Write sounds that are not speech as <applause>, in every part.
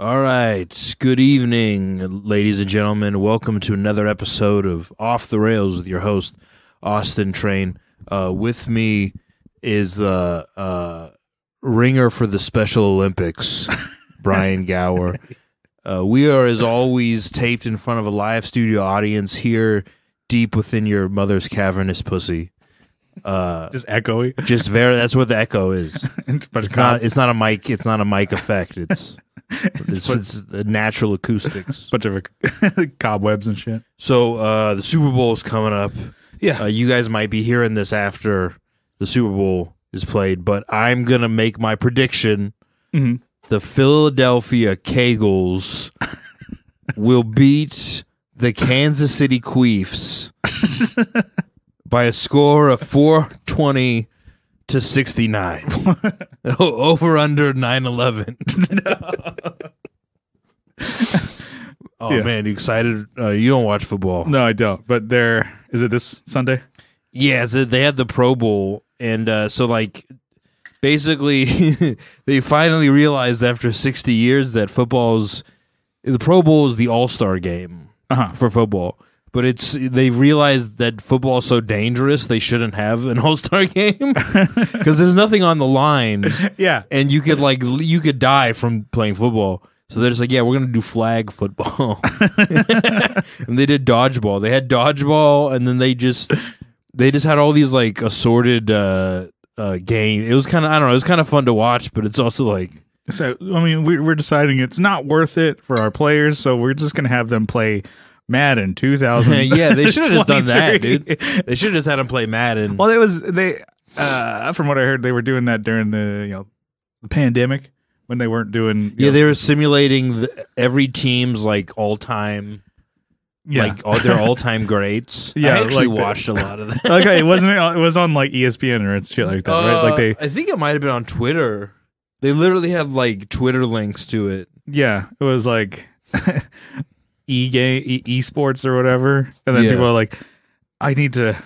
All right. Good evening, ladies and gentlemen. Welcome to another episode of Off the Rails with your host, Austin Train. Uh, with me is uh, uh, ringer for the Special Olympics, <laughs> Brian Gower. Uh, we are, as always, taped in front of a live studio audience here, deep within your mother's cavernous pussy. Uh, Just echoey. just very. That's what the echo is. <laughs> but It's not. It's not a mic. It's not a mic effect. It's <laughs> it's, it's the natural acoustics. bunch of <laughs> cobwebs and shit. So uh, the Super Bowl is coming up. Yeah. Uh, you guys might be hearing this after the Super Bowl is played, but I'm gonna make my prediction. Mhm. The Philadelphia Kegels will beat the Kansas City Queefs by a score of 420 to 69. <laughs> <laughs> Over under 911. <laughs> oh Yeah. man, you excited? Uh, you don't watch football. No, I don't. But there is it this Sunday? Yeah, so they had the Pro Bowl, and uh, so like basically they finally realized after 60 years that football's the Pro Bowl is the All Star game Uh-huh. for football. But it's they realized that football is so dangerous they shouldn't have an <laughs> All Star game <laughs> because there's nothing on the line, Yeah. and you could like you could die from playing football. So they're just like, yeah, we're gonna do flag football, <laughs> and they did dodgeball. They had dodgeball, and then they just they just had all these like assorted uh uh game. It was kind of I don't know. It was kind of fun to watch, but it's also like So I mean, we, we're deciding it's not worth it for our players, so we're just gonna have them play Madden 2000. <laughs> yeah, they <laughs> should have just done that, dude. They should have just had them play Madden. Well, it was they. Uh, from what I heard, they were doing that during the you know the pandemic when they weren't doing. yeah, know, they were simulating the, every team's like all time, yeah. like all their <laughs> all time greats. Yeah, I actually like the- watched a lot of that. okay, it wasn't. It was on like ESPN or it's shit like that, right? Like they. Uh, I think it might have been on Twitter. They literally have like Twitter links to it. Yeah, it was like e game, e esports or whatever, and then Yeah. people are like, "I need to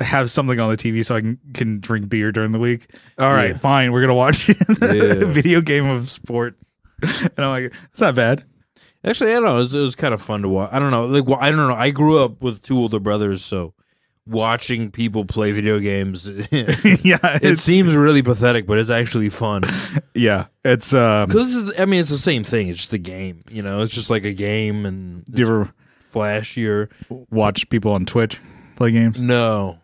have something on the TV so I can, can drink beer during the week." All right, Yeah. fine, we're gonna watch the Yeah. <laughs> video game of sports, <laughs> and I'm like, "It's not bad." Actually, I don't know. It was, it was kind of fun to watch. I don't know. Like, well, I don't know. I grew up with two older brothers, so watching people play video games, <laughs> yeah, it seems really pathetic, but it's actually fun. <laughs> yeah, it's um. I mean, it's the same thing. It's just a game. You know, it's just like a game, and Do you ever flashier. watch people on Twitch play games? No,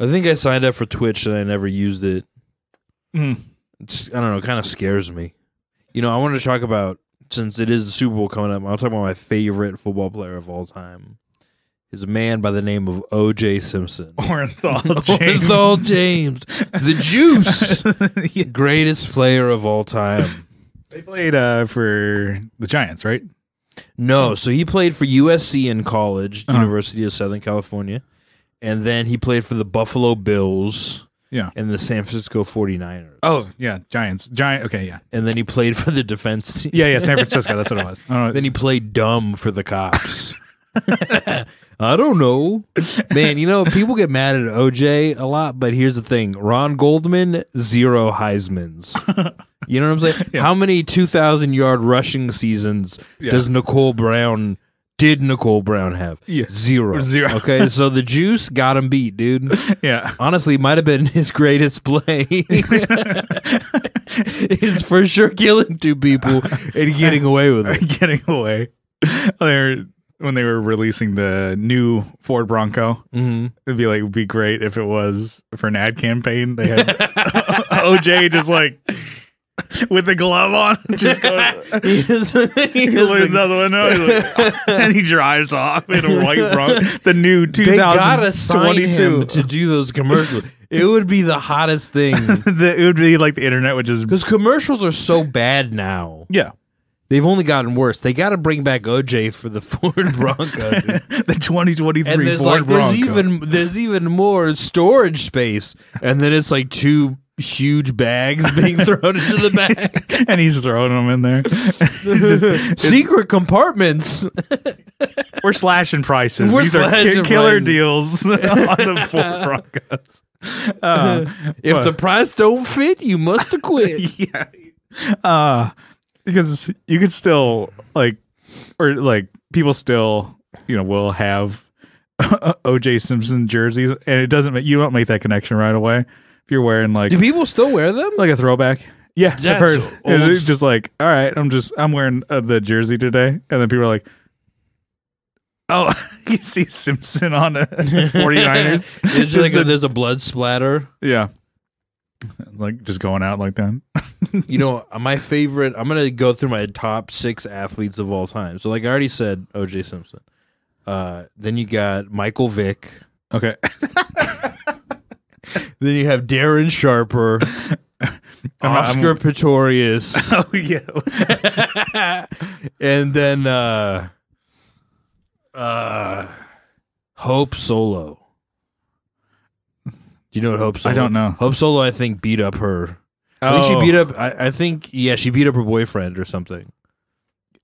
I think I signed up for Twitch and I never used it. Mhm. It's I don't know. It kind of scares me. You know, I want to talk about since it is the Super Bowl coming up. I'll talk about my favorite football player of all time. Is a man by the name of O.J. Simpson. <laughs> Orenthal <laughs> James. Orenthal James, the <laughs> Juice, greatest player of all time. They played uh, for the Giants, right? No, so he played for USC in college, Uh-huh. University of Southern California, and then he played for the Buffalo Bills Yeah. and the San Francisco 49ers. Oh, yeah, Giants. Giant. Okay, yeah. and then he played for the defense team. Yeah, yeah, San Francisco. That's what it was. Then he played dumb for the cops. I don't know. Man, you know, people get mad at OJ a lot, but here's the thing Ron Goldman, zero Heisman's. <laughs> You know what I'm saying? How many 2,000 yard rushing seasons Yeah. does Nicole Brown, did Nicole Brown have? Yeah. Zero. Zero. Okay, so the juice got him beat, dude. <laughs> yeah. Honestly, might have been his greatest play. <laughs> is for sure killing two people and getting away with it. Getting away. They're, when they were releasing the new Ford Bronco, Mm-hmm. it'd be like, it'd be great if it was for an ad campaign. They had <laughs> OJ just like with the glove on, <laughs> just going. he is, <laughs> he He is leans the- out the window, like, and he drives off in a white Bronco. The new they gotta sign 2022. to do those commercials. It would be the hottest thing the, it would be like the internet would just because commercials are so bad now. yeah. They've only gotten worse. They got to bring back OJ for the <laughs> Ford Bronco. dude. <laughs> the 2023 and there's Ford like there's even there's even more storage space, and then it's like two huge bags being <laughs> thrown into the back, and he's throwing them in there. Just, Secret compartments. we're slashing prices. We're These are slashing ki- killer prices. deals on the Ford Broncos. Uh, If but- the price don't fit, you must acquit. yeah. Uh, because you could still like, or like people still, you know, will have <laughs> OJ Simpson jerseys, and it doesn't. make You don't make that connection right away if you're wearing like Do people still wear them? like a throwback. Yeah, I've heard. It's just like, all right, I'm just I'm wearing uh, the jersey today, and then people are like, oh, <laughs> you see Simpson on a <laughs> 49ers. It's just like a- a- there's a blood splatter. yeah, It's <laughs> like just going out like that. <laughs> You know, my favorite. I'm gonna go through my top six athletes of all time. So, like I already said, O.J. Simpson. Uh, then you got Michael Vick. Okay, <laughs> Then you have Darren Sharper, I'm- I'm- Oscar Pistorius, oh yeah, and then uh, uh, Hope Solo. Do you know what Hope Solo? I don't know. Hope Solo, I think, beat up her. I think she oh. beat up. I, I think yeah, she beat up her boyfriend or something.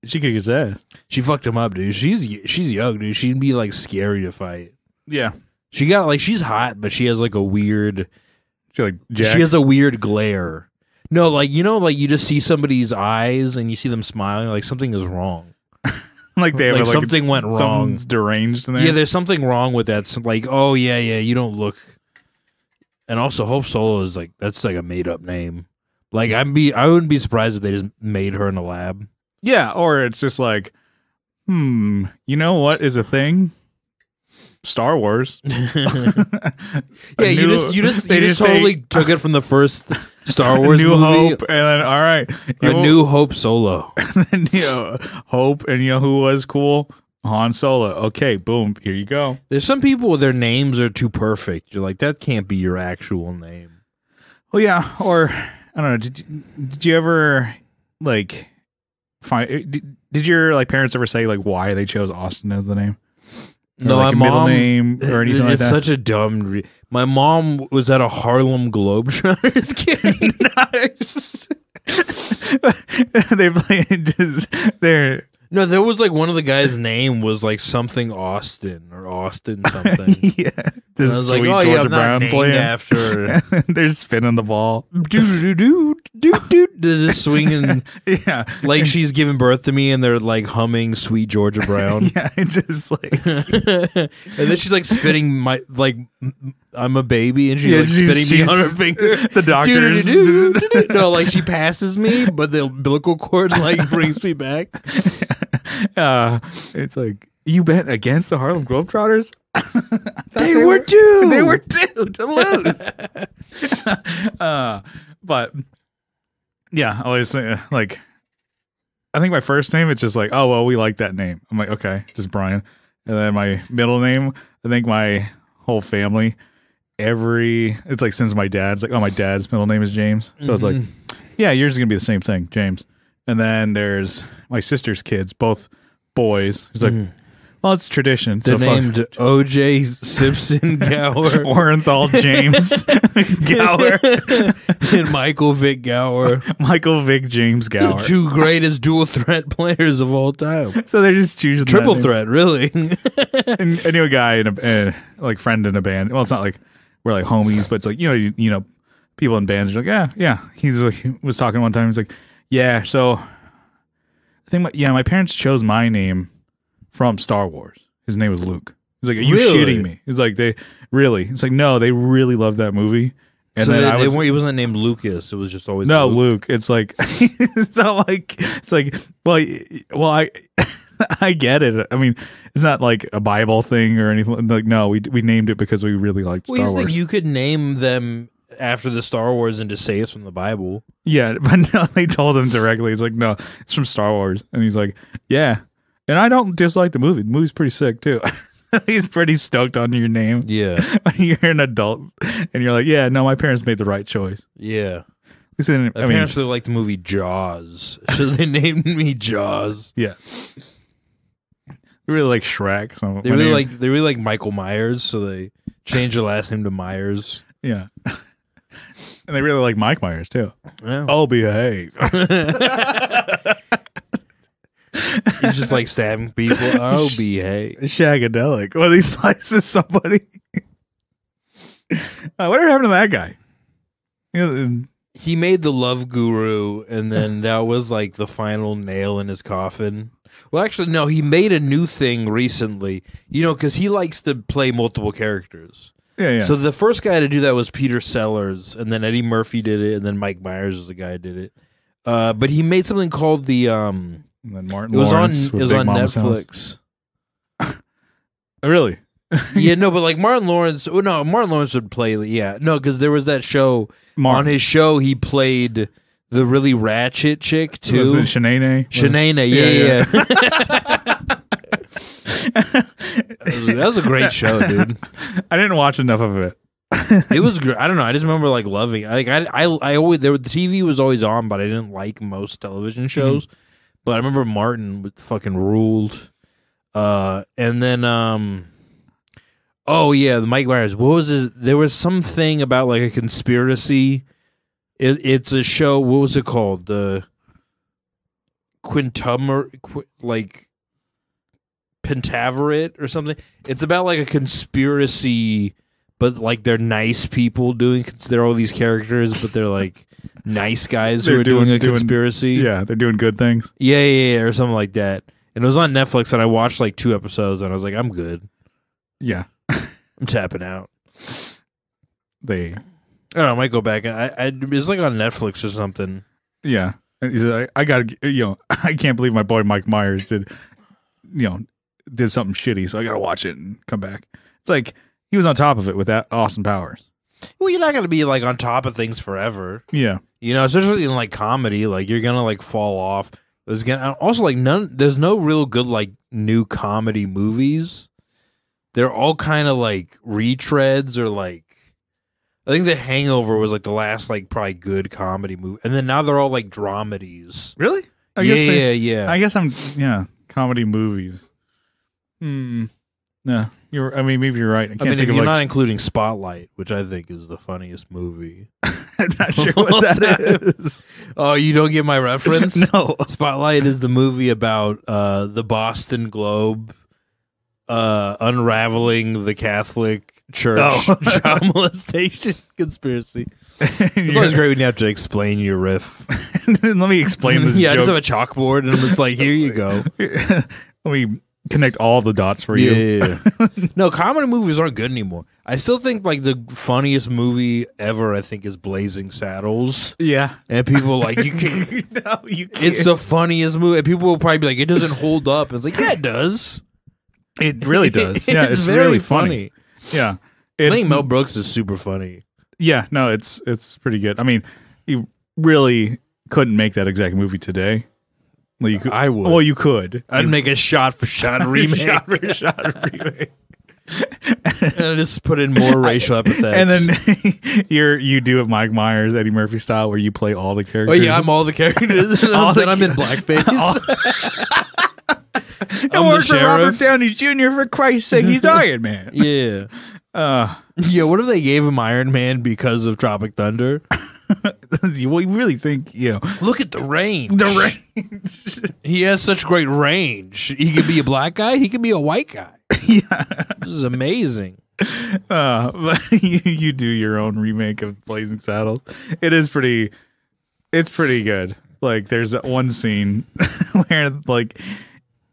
She kicked his ass. She fucked him up, dude. She's she's young, dude. She'd be like scary to fight. Yeah, She got like she's hot, but she has like a weird. she like. She has a weird glare. No, like you know, like you just see somebody's eyes and you see them smiling, like something is wrong. <laughs> like they have like like something went wrong. Something's deranged in there. Yeah, there's something wrong with that. So, like, oh yeah, yeah, you don't look. And also, Hope Solo is like that's like a made up name. Like I'd be, I wouldn't be surprised if they just made her in a lab. Yeah, or it's just like, hmm, you know what is a thing? Star Wars. <laughs> <laughs> yeah, you just you just they you just just totally take- took it from the first Star <laughs> Wars New movie. Hope, and then all right, A know- New Hope Solo. and, you know, Hope, and you know who was cool? Han Solo. Okay, boom, here you go. There's some people their names are too perfect. You're like that can't be your actual name. Well, yeah, or I don't know. Did you, did you ever like find? Eh, did, did your like parents ever say like why they chose Austin as the name? Or, No, like my mom- name or anything it's like that. such a dumb. My mom was at a Harlem Globetrotters <laughs> game. <laughs> <laughs> they play just they're No, there was like one of the guys' name was like something Austin or Austin <laughs> something. yeah. This I was sweet like, oh Georgia I'm Brown playing. after. <laughs> they're spinning the ball. do do do do do do just swinging Yeah, like she's giving birth to me, and they're like humming "Sweet Georgia Brown," yeah, just like and then she's like spitting my like I'm a baby, and she's Yeah, like she's- spitting me on her finger. the doctors. No, like she passes me, but the umbilical cord like brings me back. <laughs> uh, it's like you bet against the Harlem Globetrotters. <laughs> They, were due. They were due to lose. <laughs> uh, but yeah, I always think like I think my first name it's just like oh well we like that name. I'm like okay, just Brian, and then my middle name I think my whole family every it's like since my dad's like oh my dad's middle name is James, so it's like Mm-hmm. yeah yours is gonna be the same thing James, and then there's my sister's kids both boys. It's like well it's tradition. They're so fuck- named O.J. Simpson <laughs> Gower <laughs> Orenthal James <laughs> Gower, and Michael Vick Gower, Michael Vick James the Gower. two greatest dual threat players of all time. So they're just choosing that Triple name. threat, really. And I knew a guy in a uh, like friend in a band. Well, it's not like we're like homies, but it's like you know you, you know people in bands are like yeah yeah. He's like he was talking one time. He's like yeah. So I think my, yeah my parents chose my name from Star Wars. His name was Luke. He's like, are you Really? shitting me? He's like, they really. It's like, no, they really love that movie. And so then they, I they was, weren't, he wasn't named Lucas. It was just always No, Luke. Luke. It's like <laughs> it's not like it's like well y- well I <laughs> I get it. I mean, it's not like a Bible thing or anything. Like no, we we named it because we really liked Well, Star you Wars. think you could name them after the Star Wars and just say it's from the Bible? yeah, <laughs> but no, they told him directly. It's like no, it's from Star Wars, and he's like, yeah. And I don't dislike the movie. The movie's pretty sick too. <laughs> he's pretty stoked on your name. Yeah, <laughs> you're an adult and you're like, yeah, no, my parents made the right choice. yeah. At least My I mean, parents really liked the movie Jaws, so they named me Jaws. yeah. They really like Shrek. So They really name- like they really like Michael Myers, so they changed their last name to Myers. Yeah. And they really like Mike Myers too. Yeah. I'll behave. He's <laughs> just like stabbing people. Oh, behave. Shagadelic. Well, he <laughs> slices somebody. <laughs> uh, whatever happened to that guy? You know, he made the Love Guru, and then that was like the final nail in his coffin. Well, actually, no, he made a new thing recently. You know, because he likes to play multiple characters. Yeah, yeah. So the first guy to do that was Peter Sellers, and then Eddie Murphy did it, and then Mike Myers was the guy who did it. Uh, but he made something called the um. And then Martin It was Lawrence on. It was Big on Mama's Netflix. <laughs> Really? <laughs> yeah, no, but like Martin Lawrence. Oh no, Martin Lawrence would play. Yeah, no, because there was that show Martin. on his show. He played the really ratchet chick too. Was it Shanae? Shanae, yeah, Yeah, yeah. <laughs> that, was, that was a great <laughs> show, dude. I didn't watch enough of it. It was great. I don't know. I just remember like loving. Like I, I, I always there. The TV was always on, but I didn't like most television shows. But I remember Martin fucking ruled. Uh, and then um, oh yeah, the Mike Myers. What was his? There was something about like a conspiracy. It, it's a show. What was it called? The Quintummer, Qu- like Pentaverate or something. It's about like a conspiracy, but like they're nice people doing. They're all these characters, but they're like nice guys who They're doing, doing- a doing- conspiracy. Yeah, they're doing good things. Yeah, yeah, yeah, or something like that. And it was on Netflix, and I watched like two episodes, and I was like, I'm good. Yeah, <laughs> I'm tapping out. they. I don't know. I might go back. I, I it's like on Netflix or something. Yeah, And he said, I, I got to. You know, <laughs> I can't believe my boy Mike Myers did. You know, did something shitty, so I got to watch it and come back. It's like he was on top of it with that Austin Powers. Well, you're not gonna be like on top of things forever. Yeah, You know, especially in like comedy, like you're gonna like fall off. There's gonna also like none. There's no real good like new comedy movies. They're all kind of like retreads or like. I think The Hangover was like the last like probably good comedy movie, and then now they're all like dramedies. really. I yeah, guess. yeah, yeah. I guess I'm. Yeah, comedy movies. Hmm. No, you're. I mean, maybe you're right. I can't I mean, if you're like. not including Spotlight, which I think is the funniest movie. <laughs> I'm not sure what that <laughs> is. Oh, you don't get my reference? <laughs> no. Spotlight is the movie about uh, the Boston Globe uh, unraveling the Catholic Church Oh. child molestation conspiracy. It's always great when you have to explain your riff. Let me explain this yeah, I just have a chalkboard and it's like, here you go. Let me connect all the dots for you. yeah, yeah. <laughs> no, comedy movies aren't good anymore. I still think like the funniest movie ever. I think is Blazing Saddles, Yeah. and people are like you <laughs> can't. no, you can't. It's the funniest movie. And people will probably be like, it doesn't hold up. And it's like, yeah, it does. it really <laughs> does. Yeah, it's, very really funny. Yeah. I think Mel Brooks is super funny. yeah, no, it's it's pretty good. I mean, you really couldn't make that exact movie today. Well, you could. I would. Well, you could. I'd make a shot for shot <laughs> remake. shot for shot remake. <laughs> and I just put in more racial epithets. And then <laughs> you're you do it Mike Myers, Eddie Murphy style, where you play all the characters. oh yeah, I'm all the characters. All then the I'm in blackface. I I'm for Robert. Downey Jr. For Christ's sake, he's Iron Man. yeah, Uh, yeah. What if they gave him Iron Man because of Tropic Thunder? <laughs> you really think you know Look at the range. the range? <laughs> He has such great range. He could be a black guy. He could be a white guy. <laughs> yeah. This is amazing. Uh, but you, you do your own remake of Blazing Saddles. It is pretty. It's pretty good. Like there's that one scene where like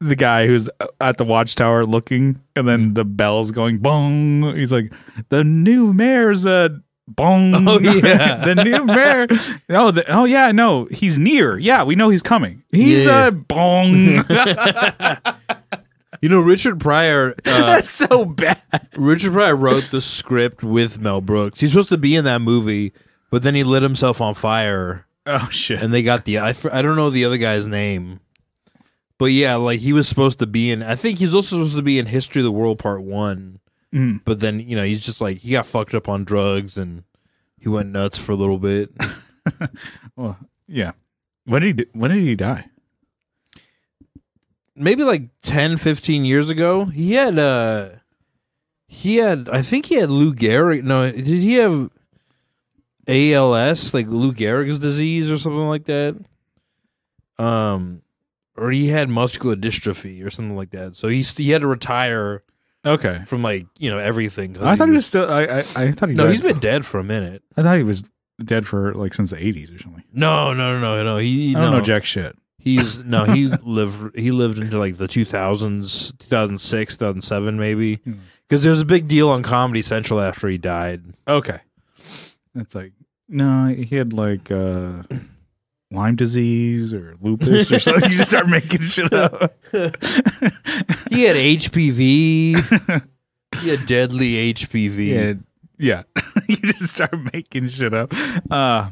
the guy who's at the watchtower looking, and then the bell's going bong. He's like, the new mayor's a. Bong. <laughs> Oh, <laughs> yeah. the new mayor. Oh, the, oh yeah, no, he's near. Yeah, we know he's coming. He's Yeah. a bong. <laughs> You know, Richard Pryor. Uh, That's so bad. Richard Pryor wrote the script with Mel Brooks. He's supposed to be in that movie, but then he lit himself on fire, Oh shit. and they got the I, I don't know the other guy's name, but yeah, like he was supposed to be in. I think he's also supposed to be in History of the World Part One, Mm. but then you know he's just like he got fucked up on drugs and he went nuts for a little bit. <laughs> Well, yeah. When did he? When did he die? Maybe like 10, 15 years ago, he had uh he had I think he had Lou Gehrig. No, did he have ALS like Lou Gehrig's disease or something like that? Um, or he had muscular dystrophy or something like that. So he he had to retire Okay. from like you know everything. I thought he was- was still. I. I, I thought he. no. died. He's been dead for a minute. I thought he was dead for like since the 80s or something. No, no, no, no, no. He I don't no. know jack shit. He's no, he <laughs> lived he lived into like the 2000s, 2006, 2007 maybe. Hmm. Cuz there's a big deal on Comedy Central after he died. Okay. That's like no, he had like uh Lyme disease or lupus or something. you just start <laughs> making shit up. <laughs> He had HPV. he had deadly HPV. Yeah, yeah. <laughs> you just start making shit up. Uh,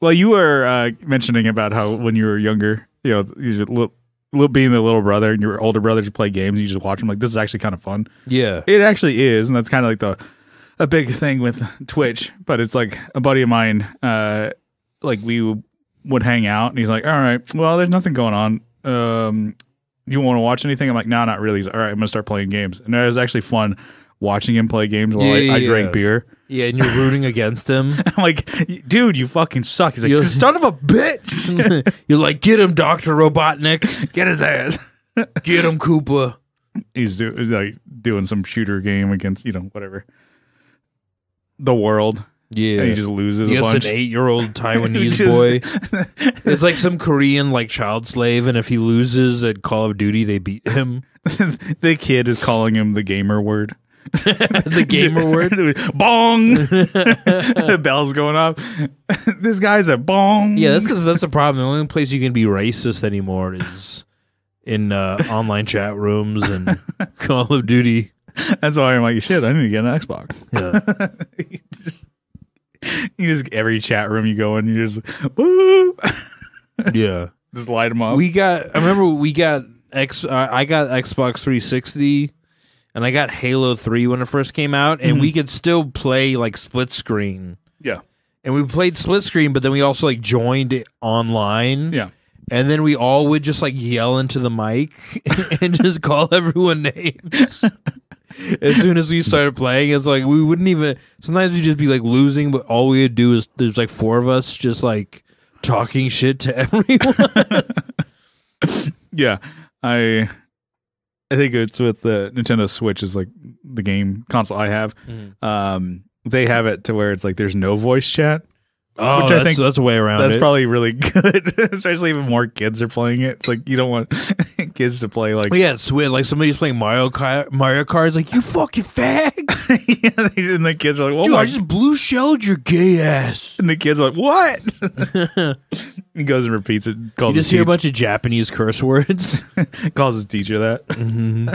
well, you were uh, mentioning about how when you were younger, you know, you little, little being the little brother and your older brother to play games, you just watch them. Like this is actually kind of fun. Yeah. It actually is, and that's kind of like the a big thing with Twitch. But it's like a buddy of mine, uh, like we would hang out, and he's like, "All right, well, there's nothing going on. Um, you want to watch anything?" I'm like, "No, not really." He's like, "All right, I'm gonna start playing games," and it was actually fun watching him play games while Yeah, I, I yeah, drank beer. Yeah, and you're rooting against him. <laughs> I'm like, dude, you fucking suck. He's like, You're- son of a bitch. <laughs> you're like, "Get him, Dr. Robotnik. <laughs> Get his ass. Get him, Koopa." He's do, like doing some shooter game against, you know, whatever. The world. Yeah. And he just loses a He gets bunch. an eight-year-old <laughs> Taiwanese boy. <laughs> It's like some Korean like child slave, and if he loses at Call of Duty, they beat him. <laughs> the kid is calling him the gamer word. the gamer word. bong. the bell's going off. this guy's a bong. Yeah, that's the, that's the problem. The only place you can be racist anymore is in uh, online chat rooms and Call of Duty. that's why I'm like, shit. I need to get an Xbox. Yeah. just, <laughs> you just every chat room you go in, you just woo, <laughs> yeah. just light them up. We got. I remember we got X. Uh, I got Xbox 360, and I got Halo 3 when it first came out, and we could still play like split screen. yeah, And we played split screen, but then we also like joined it online. yeah. And then we all would just like yell into the mic <laughs> and just call everyone names. As soon as we started playing, it's like we wouldn't even. Sometimes we'd just be like losing, but all we would do is there's like four of us just like talking shit to <laughs> everyone. Yeah, I I think it's with the Nintendo Switch is like the game console I have. Mm-hmm. Um, they have it to where it's like there's no voice chat. Oh, Which I that's, think that's a way around That's it. probably really <laughs> good, especially if more kids are playing it. It's like you don't want <laughs> kids to play like Well, yeah, it's weird. Like somebody's playing Mario Kart. Mario Kart is like you fucking fag, <laughs> yeah, they- and the kids are like, "Oh dude! my!" I just blue shelled your gay ass. and the kids are like, "What?" he goes and repeats it. Calls You just hear a bunch of Japanese curse words. calls his teacher that. Mm-hmm.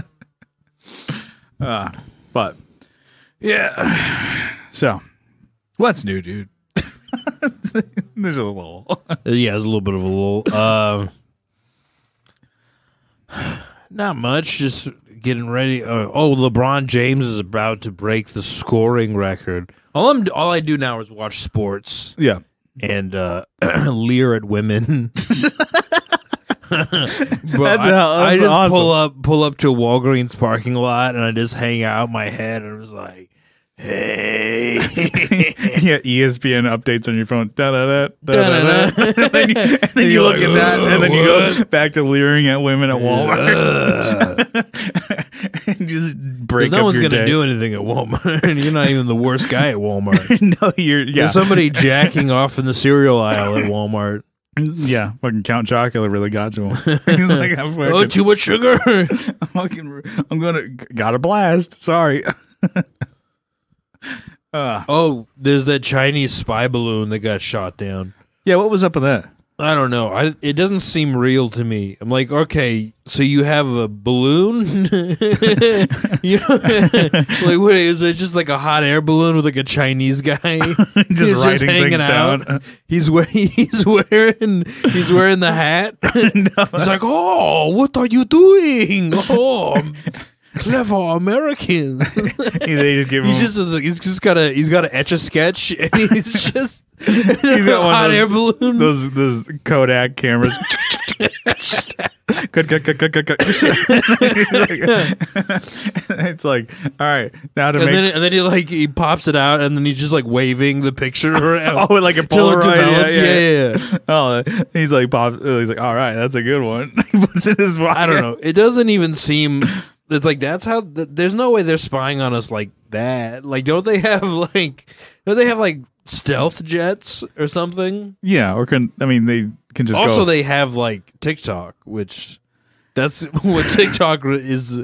Uh, but yeah, so what's new, dude? There's a little. Yeah, it's a little bit of a little. Um, <sighs> not much. Just getting ready. Uh, oh, LeBron James is about to break the scoring record. All I'm, all I do now is watch sports Yeah. and uh, <clears throat> leer at women. <laughs> Bro, That's I, how- I that's just awesome. pull up, pull up to Walgreens parking lot, and I just hang out my head, and I'm just like, "Hey." <laughs> yeah, ESPN updates on your phone. Da da da da da da. <laughs> And then you, and then you look like, at that, and then you go back to leering at women at Walmart <laughs> and just break no one's gonna day. do anything at Walmart. You're not even the worst guy at Walmart. no, you're yeah, There's somebody jacking off in the cereal aisle at Walmart. yeah. Fucking Count Chocula really got to him. He's like, I'm Oh, too much sugar. I'm fucking, I'm gonna got a blast. Sorry. Uh, oh, there's that Chinese spy balloon that got shot down. yeah. What was up with that? I don't know. I, it doesn't seem real to me. I'm like, okay, so you have a balloon? <laughs> you know, <laughs> like, what is it? Just like a hot air balloon with like a Chinese guy <laughs> Just He's writing things out. down. He's wearing he's wearing he's wearing the hat. He's like, oh, what are you doing? Oh, clever American. <laughs> they just give him. He's just he's just got a he's got to etch a sketch and <laughs> he's just He's got one hot of air balloon. those those Kodak cameras. cut, cut, cut, cut, cut, cut. it's like, all right, now to and make then and then he like he pops it out and then he's just like waving the picture <laughs> around. oh, like a Polaroid. Yeah, Yeah, yeah. yeah, yeah. Oh, he's like pop. He's like, all right, that's a good one. he puts it in his. I don't know. It doesn't even seem. It's like that's how. th- There's no way they're spying on us like that. Like, don't they have <laughs> like, don't they have like stealth jets or something? Yeah, or can I mean they can just also, go. they have like TikTok, which that's <laughs> what TikTok is.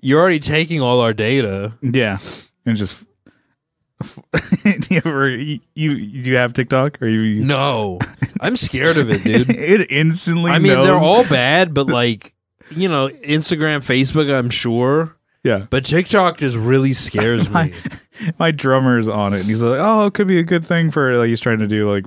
You're already taking all our data. yeah, and just. <laughs> do you ever you, you do you have TikTok or you? No, I'm scared of it, dude. it instantly. I mean, knows. they're all bad, but like, you know, Instagram, Facebook, I'm sure. yeah. But TikTok just really scares <laughs> me. my drummer's on it and he's like oh it could be a good thing for like he's trying to do like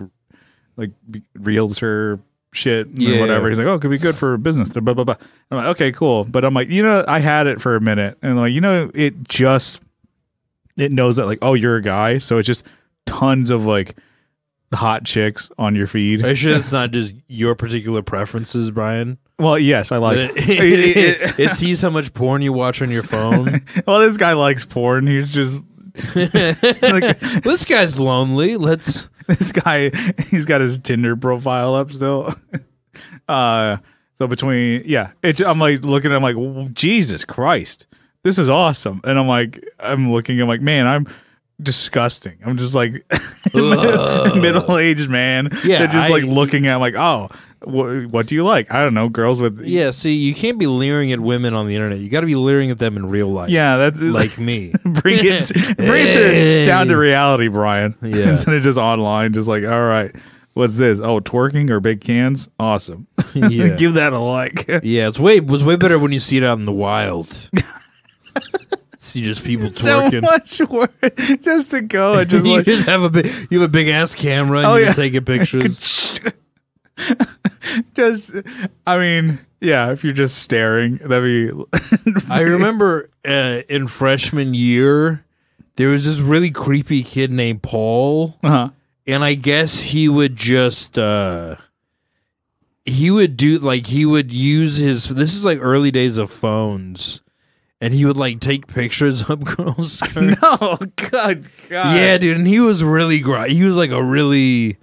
like realtor shit Yeah. or whatever he's like oh it could be good for business blah blah blah i'm like okay cool but i'm like you know i had it for a minute and like you know it just it knows that like oh you're a guy so it's just tons of like hot chicks on your feed Are you sure <laughs> it's not just your particular preferences, Brian? Well yes i like <laughs> it, it, it <laughs> sees how much porn you watch on your phone. <laughs> well this guy likes porn he's just like this guy's lonely. Let's. this guy he's got his tinder profile up still uh so between yeah it's i'm like looking i'm like jesus christ this is awesome and i'm like i'm looking i'm like man i'm disgusting i'm just like <laughs> middle-aged man Yeah, They're just I- like looking at like oh wh- what do you like i don't know girls with Yeah, see, you can't be leering at women on the internet. You got to be leering at them in real life. yeah that's like me. <laughs> bring it <laughs> bring it to, down to reality brian Yeah. instead of just online just like all right what's this oh twerking or big cans awesome Yeah. give that a like Yeah, it's way it was way better when you see it out in the wild. See just people <laughs> so twerking. much work <laughs> just to go and just <laughs> you like just have a big, you have a big ass camera and Oh, you're yeah. taking pictures. just i mean yeah if you're just staring that'd be I remember uh, in freshman year, there was this really creepy kid named Paul, uh-huh. and I guess he would just uh, he would do like he would use his. This is like early days of phones, and he would like take pictures of <laughs> girls' <laughs> skirts. no god god Yeah, dude, and he was really gr- he was like a really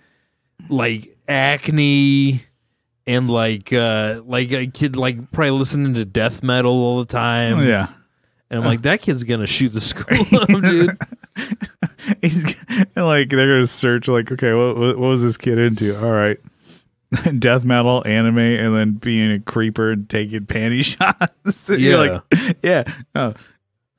like acne and like uh like a kid like probably listening to death metal all the time. Oh, yeah And I'm like, that kid's gonna shoot the school <laughs> up, dude. he's like they're gonna search like okay what, what was this kid into all right <laughs> death metal anime and then being a creeper and taking panty <laughs> shots <laughs> Yeah. like yeah oh,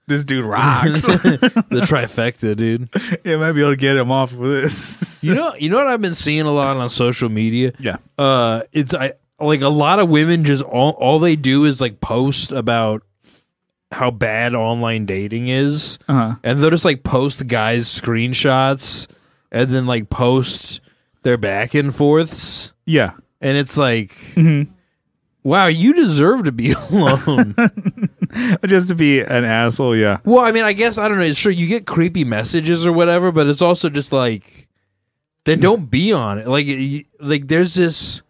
this dude rocks the trifecta, dude. yeah might be able to get him off with this You know, you know what I've been seeing a lot on social media. yeah Uh, it's I like a lot of women just all all they do is like post about how bad online dating is. uh-huh and they'll just like post guys screenshots and then like post their back and forths yeah. And it's like Mm-hmm. wow you deserve to be <laughs> alone. <laughs> Just to be an asshole yeah. Well i mean i guess i don't know sure you get creepy messages or whatever but it's also just like then don't be on it. Like like there's this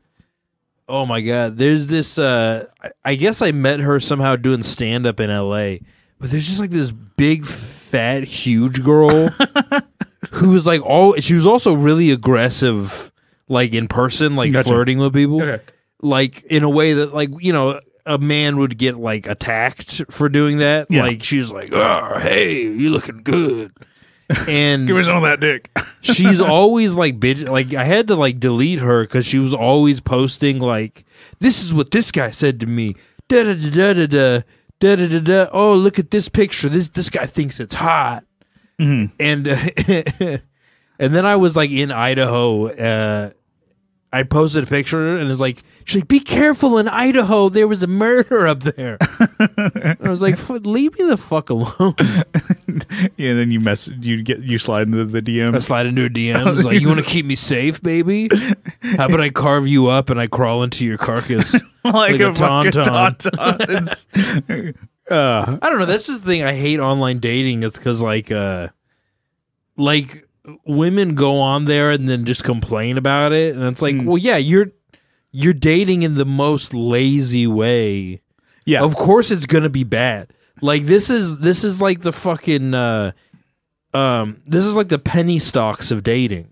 oh my god there's this uh I- i guess i met her somehow doing stand up in la but there's just like this big fat huge girl <laughs> who was like all she was also really aggressive like in person like Gotcha. flirting with people? Okay. like in a way that like you know a man would get like attacked for doing that. Yeah. like she's like oh hey you looking good. <laughs> And give me some of that dick. <laughs> she's always like bitch like i had to like delete her because she was always posting like this is what this guy said to me. Da da da da da da. Da da da oh look at this picture. This this guy thinks it's hot. And uh, <laughs> and then i was like in idaho uh I posted a picture and it's like she's like, "Be careful in Idaho. There was a murder up there." I was like, "Leave me the fuck alone." <laughs> yeah, and then you mess, you get, you slide into the DM. I slide into her DMs like, <laughs> "You want to keep me safe, baby? How about I carve you up and I crawl into your carcass?" <laughs> like, a fucking tauntaun. tauntaun. uh, I don't know. That's just the thing I hate online dating. It's because like, uh, like women go on there and then just complain about it, and it's like, Mm. well, yeah, you're you're dating in the most lazy way. yeah, Of course, it's gonna be bad. Like this is this is like the fucking uh, um, this is like the penny stocks of dating.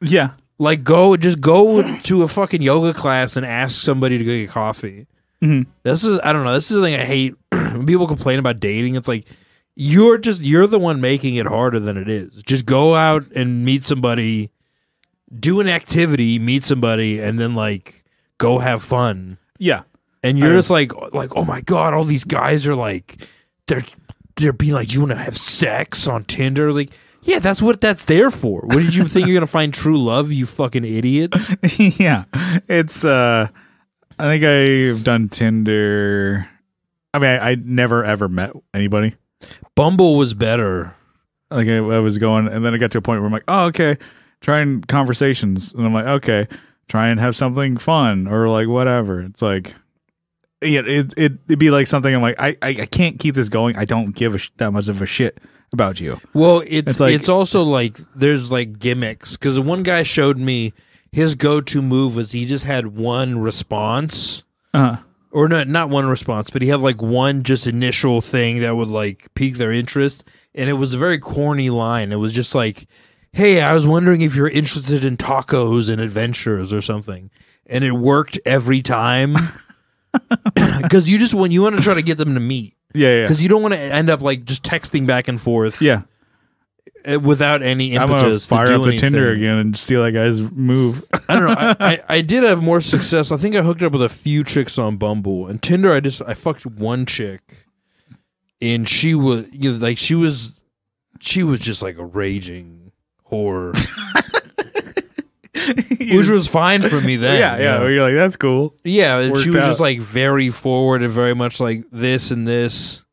yeah, Like go just go to a fucking yoga class and ask somebody to go get coffee. Mhm. This is I don't know. This is the thing I hate <clears throat> when people complain about dating. It's like you're just you're the one making it harder than it is. Just go out and meet somebody, do an activity, meet somebody, and then like go have fun. Yeah. And you're I- just like like oh my god, all these guys are like they're they're being like, you want to have sex on Tinder? Like, yeah, that's what that's there for. What did you think <laughs> you're gonna find true love? You fucking idiot. <laughs> yeah. It's uh I think I've done Tinder I mean I, I never ever met anybody. Bumble was better. Like I, I was going and then I got to a point where I'm like, oh okay, trying conversations. And I'm like, okay, try and have something fun or like whatever. It's like yeah, it it it'd be like something I'm like, I, I, I can't keep this going. I don't give a sh- that much of a shit about you. Well, it's It's like- it's also like there's like gimmicks because one guy showed me his go-to move was he just had one response Uh or not not one response, but he had like one just initial thing that would like pique their interest, and it was a very corny line. It was just like, "Hey, I was wondering if you're interested in tacos and adventures or something," and it worked every time. <laughs> <laughs> Because you just when you want to try to get them to meet, yeah, yeah. because you don't want to end up like just texting back and forth Yeah. Uh, without any I'm gonna impetus. fire to do up a Tinder again and steal that guy's move. <laughs> I don't know. I, I, I did have more success. I think I hooked up with a few chicks on Bumble and Tinder. I just I fucked one chick, and she was you know, like she was she was just like a raging whore, <laughs> <laughs> which was fine for me then. yeah, yeah. you know? You're like, that's cool. yeah. and She Worked was out. just like very forward and very much like this and this.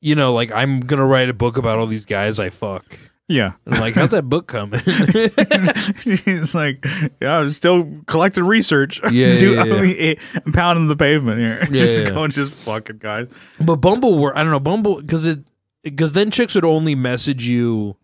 You know, like I'm gonna write a book about all these guys I fuck. Yeah. And like, how's that book coming? <laughs> He's like, yeah, I'm still collecting research. Yeah, Do- yeah, <laughs> yeah. I mean, I'm pounding the pavement here. Yeah, just yeah. going, just fucking guys. But Bumble were I don't know Bumble because it because then chicks would only message you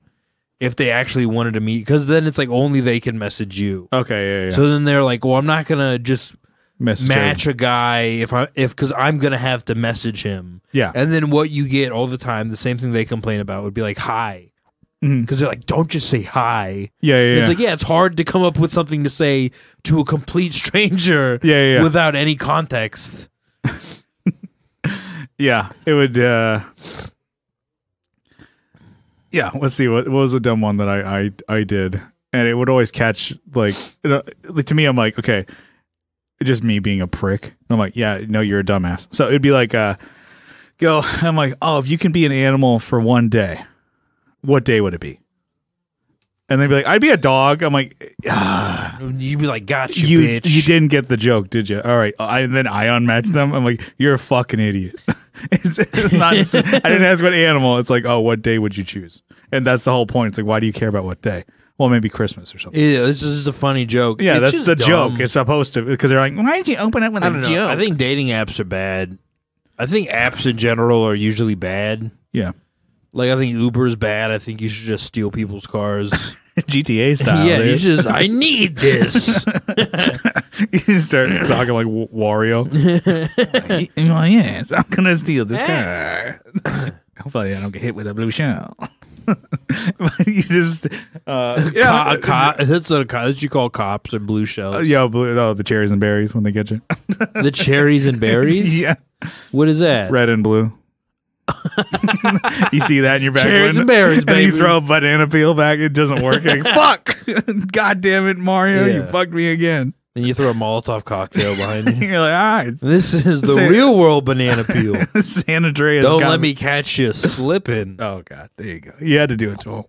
if they actually wanted to meet because then it's like only they can message you. Okay, yeah, yeah. So then they're like, well, I'm not gonna just Message match a guy if I if because I'm gonna have to message him. Yeah. And then what you get all the time, the same thing they complain about would be like hi because they're like, don't just say hi. Yeah, yeah, And yeah. It's like yeah, it's hard to come up with something to say to a complete <laughs> stranger yeah, yeah, yeah. without any context. <laughs> yeah. It would. uh Yeah, let's see. What, what was the dumb one that I I I did? And it would always catch like, you know, like to me. I'm like, okay, just me being a prick. I'm like, yeah, no, you're a dumbass. So it'd be like, uh go. I'm like, oh, if you can be an animal for one day, what day would it be? And they'd be like, I'd be a dog. I'm like, ah, You'd be like, gotcha, you bitch. you didn't get the joke, did you? All right. I, and then I unmatched them. I'm like, you're a fucking idiot. <laughs> it's, it's not. it's- I didn't ask what animal. It's like, oh, what day would you choose? And that's the whole point. It's like, why do you care about what day? Well, maybe Christmas or something. Yeah, this is a funny joke. Yeah, It's that's just the dumb. joke. It's supposed to because they're like, why did you open up with I a don't know. joke? I think dating apps are bad. I think apps in general are usually bad. yeah, Like I think Uber's bad. I think you should just steal people's cars. <laughs> GTA style. yeah, you dude. just I need this. <laughs> you just start talking like W- Wario. <laughs> well, yes, I'm gonna steal this eh. car. Hopefully, I don't get hit with a blue shell. <laughs> You just, uh, Co- co- that's what, a co- that's what you call cops or blue Uh, shells. yeah, blue, oh, the cherries and berries when they get you. The cherries and <laughs> berries. yeah, What is that? red and blue. <laughs> you see that in your back Cherries window? and berries, and you throw a banana peel back. It doesn't work. Like, Fuck! God damn it, Mario! You fucked me again. And you throw a Molotov cocktail <laughs> behind you. You're like, ah, This is the Say- real world banana <laughs> peel. San Andreas. Don't got let me catch you slipping. <laughs> Oh God, there you go. You had to do it to him.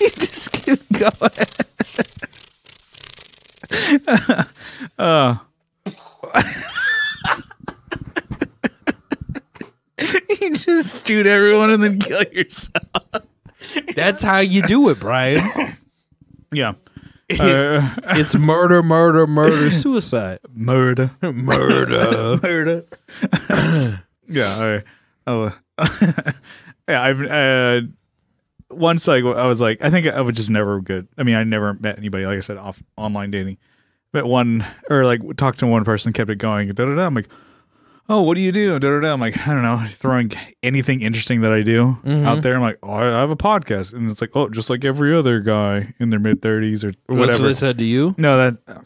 you just keep going. oh. you just shoot everyone and then kill yourself. That's how you do it, Brian. <coughs> Yeah. Uh, <laughs> It's murder, murder, murder, suicide. murder. Murder. <laughs> murder. <coughs> yeah. I, oh, <laughs> yeah. I've uh, once like I was like I think I was just never good. I mean, I never met anybody like I said off online dating. Met one or like talked to one person, kept it going. Da, da, da. I'm like, oh, what do you do? Da, da, da. I'm like, I don't know, throwing anything interesting that I do mm-hmm. out there. I'm like, oh, I have a podcast, and it's like, oh, just like every other guy in their mid 30s or That's what whatever. they said to you. No, that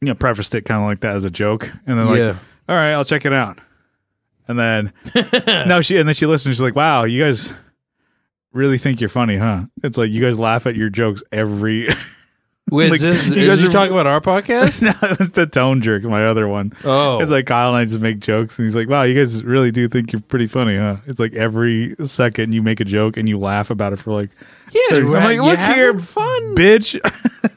you know prefaced it kind of like that as a joke, and then like, Yeah. all right, I'll check it out. And then <laughs> no, she and then she listened. She's like, wow, you guys really think you're funny, huh? It's like you guys laugh at your jokes every. <laughs> Wait, Like, is, this, you guys are- talking about our podcast? <laughs> no, it's the tone jerk, my other one. Oh, It's like Kyle and I just make jokes, and he's like, "Wow, you guys really do think you're pretty funny, huh?" It's like every second you make a joke and you laugh about it for like, yeah, I'm like, look here, fun. bitch.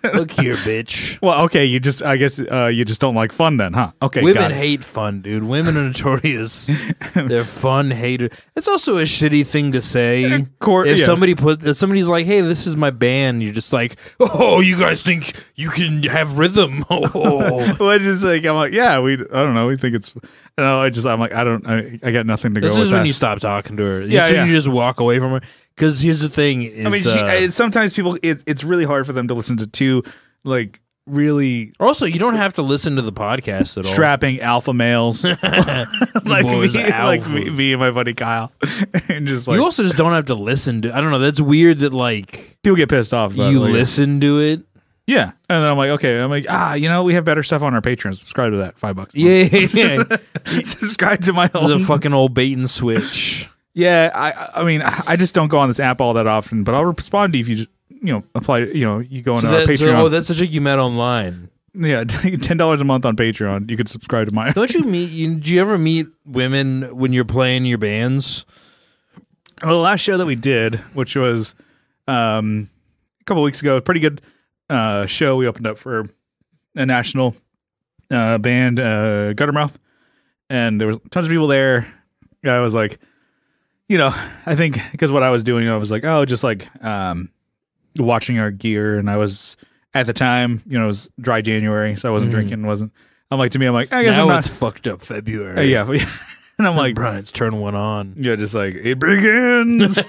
<laughs> Look here, bitch. well, okay, you just, I guess, uh, you just don't like fun, then, huh? Okay, got Women it. hate fun, dude. Women are notorious. <laughs> They're fun haters. It's also a shitty thing to say. Cor- if yeah. somebody put, if somebody's like, "Hey, this is my band," you're just like, "Oh, you guys think you can have rhythm?" Oh, <laughs> well, I just like I'm like, yeah, we, I don't know, we think it's, no, I just, I'm like, I don't, I, I got nothing to go this with is that. when you stop talking to her. Yeah, yeah. you just walk away from her. Because here's the thing: is, I mean, she, uh, sometimes people, it, it's really hard for them to listen to two, like, really also you don't have to listen to the podcast at all. strapping alpha males <laughs> <laughs> like me, like me, me and my buddy Kyle, <laughs> and just like you also just don't have to listen to. I don't know. That's weird that like people get pissed off. You like, listen to it. yeah, and then I'm like, okay, I'm like, ah, you know, we have better stuff on our Patreon. Subscribe to that, five bucks. Yeah, yeah. subscribe to my It's a fucking old bait and switch. Yeah, I, I mean, I just don't go on this app all that often, but I'll respond to you if you just, you know, apply. You know, you go on So our that, so- Patreon. oh, that's the chick you met online. yeah, <laughs> ten dollars a month on Patreon. You could subscribe to my. Don't you meet? You, do you ever meet women when you're playing your bands? Well, the last show that we did, which was um, a couple weeks ago, a pretty good uh, show. We opened up for a national uh, band, uh, Guttermouth, and there was tons of people there. I was like, you know, I think because what I was doing, I was like, oh, just like um, watching our gear, and I was at the time, you know, it was dry January, so I wasn't Mhm. drinking, wasn't. I'm like to me, I'm like, I guess now I'm not. it's fucked up February. Uh, yeah, <laughs> and I'm like, Brian's turn one on. yeah, just like it begins.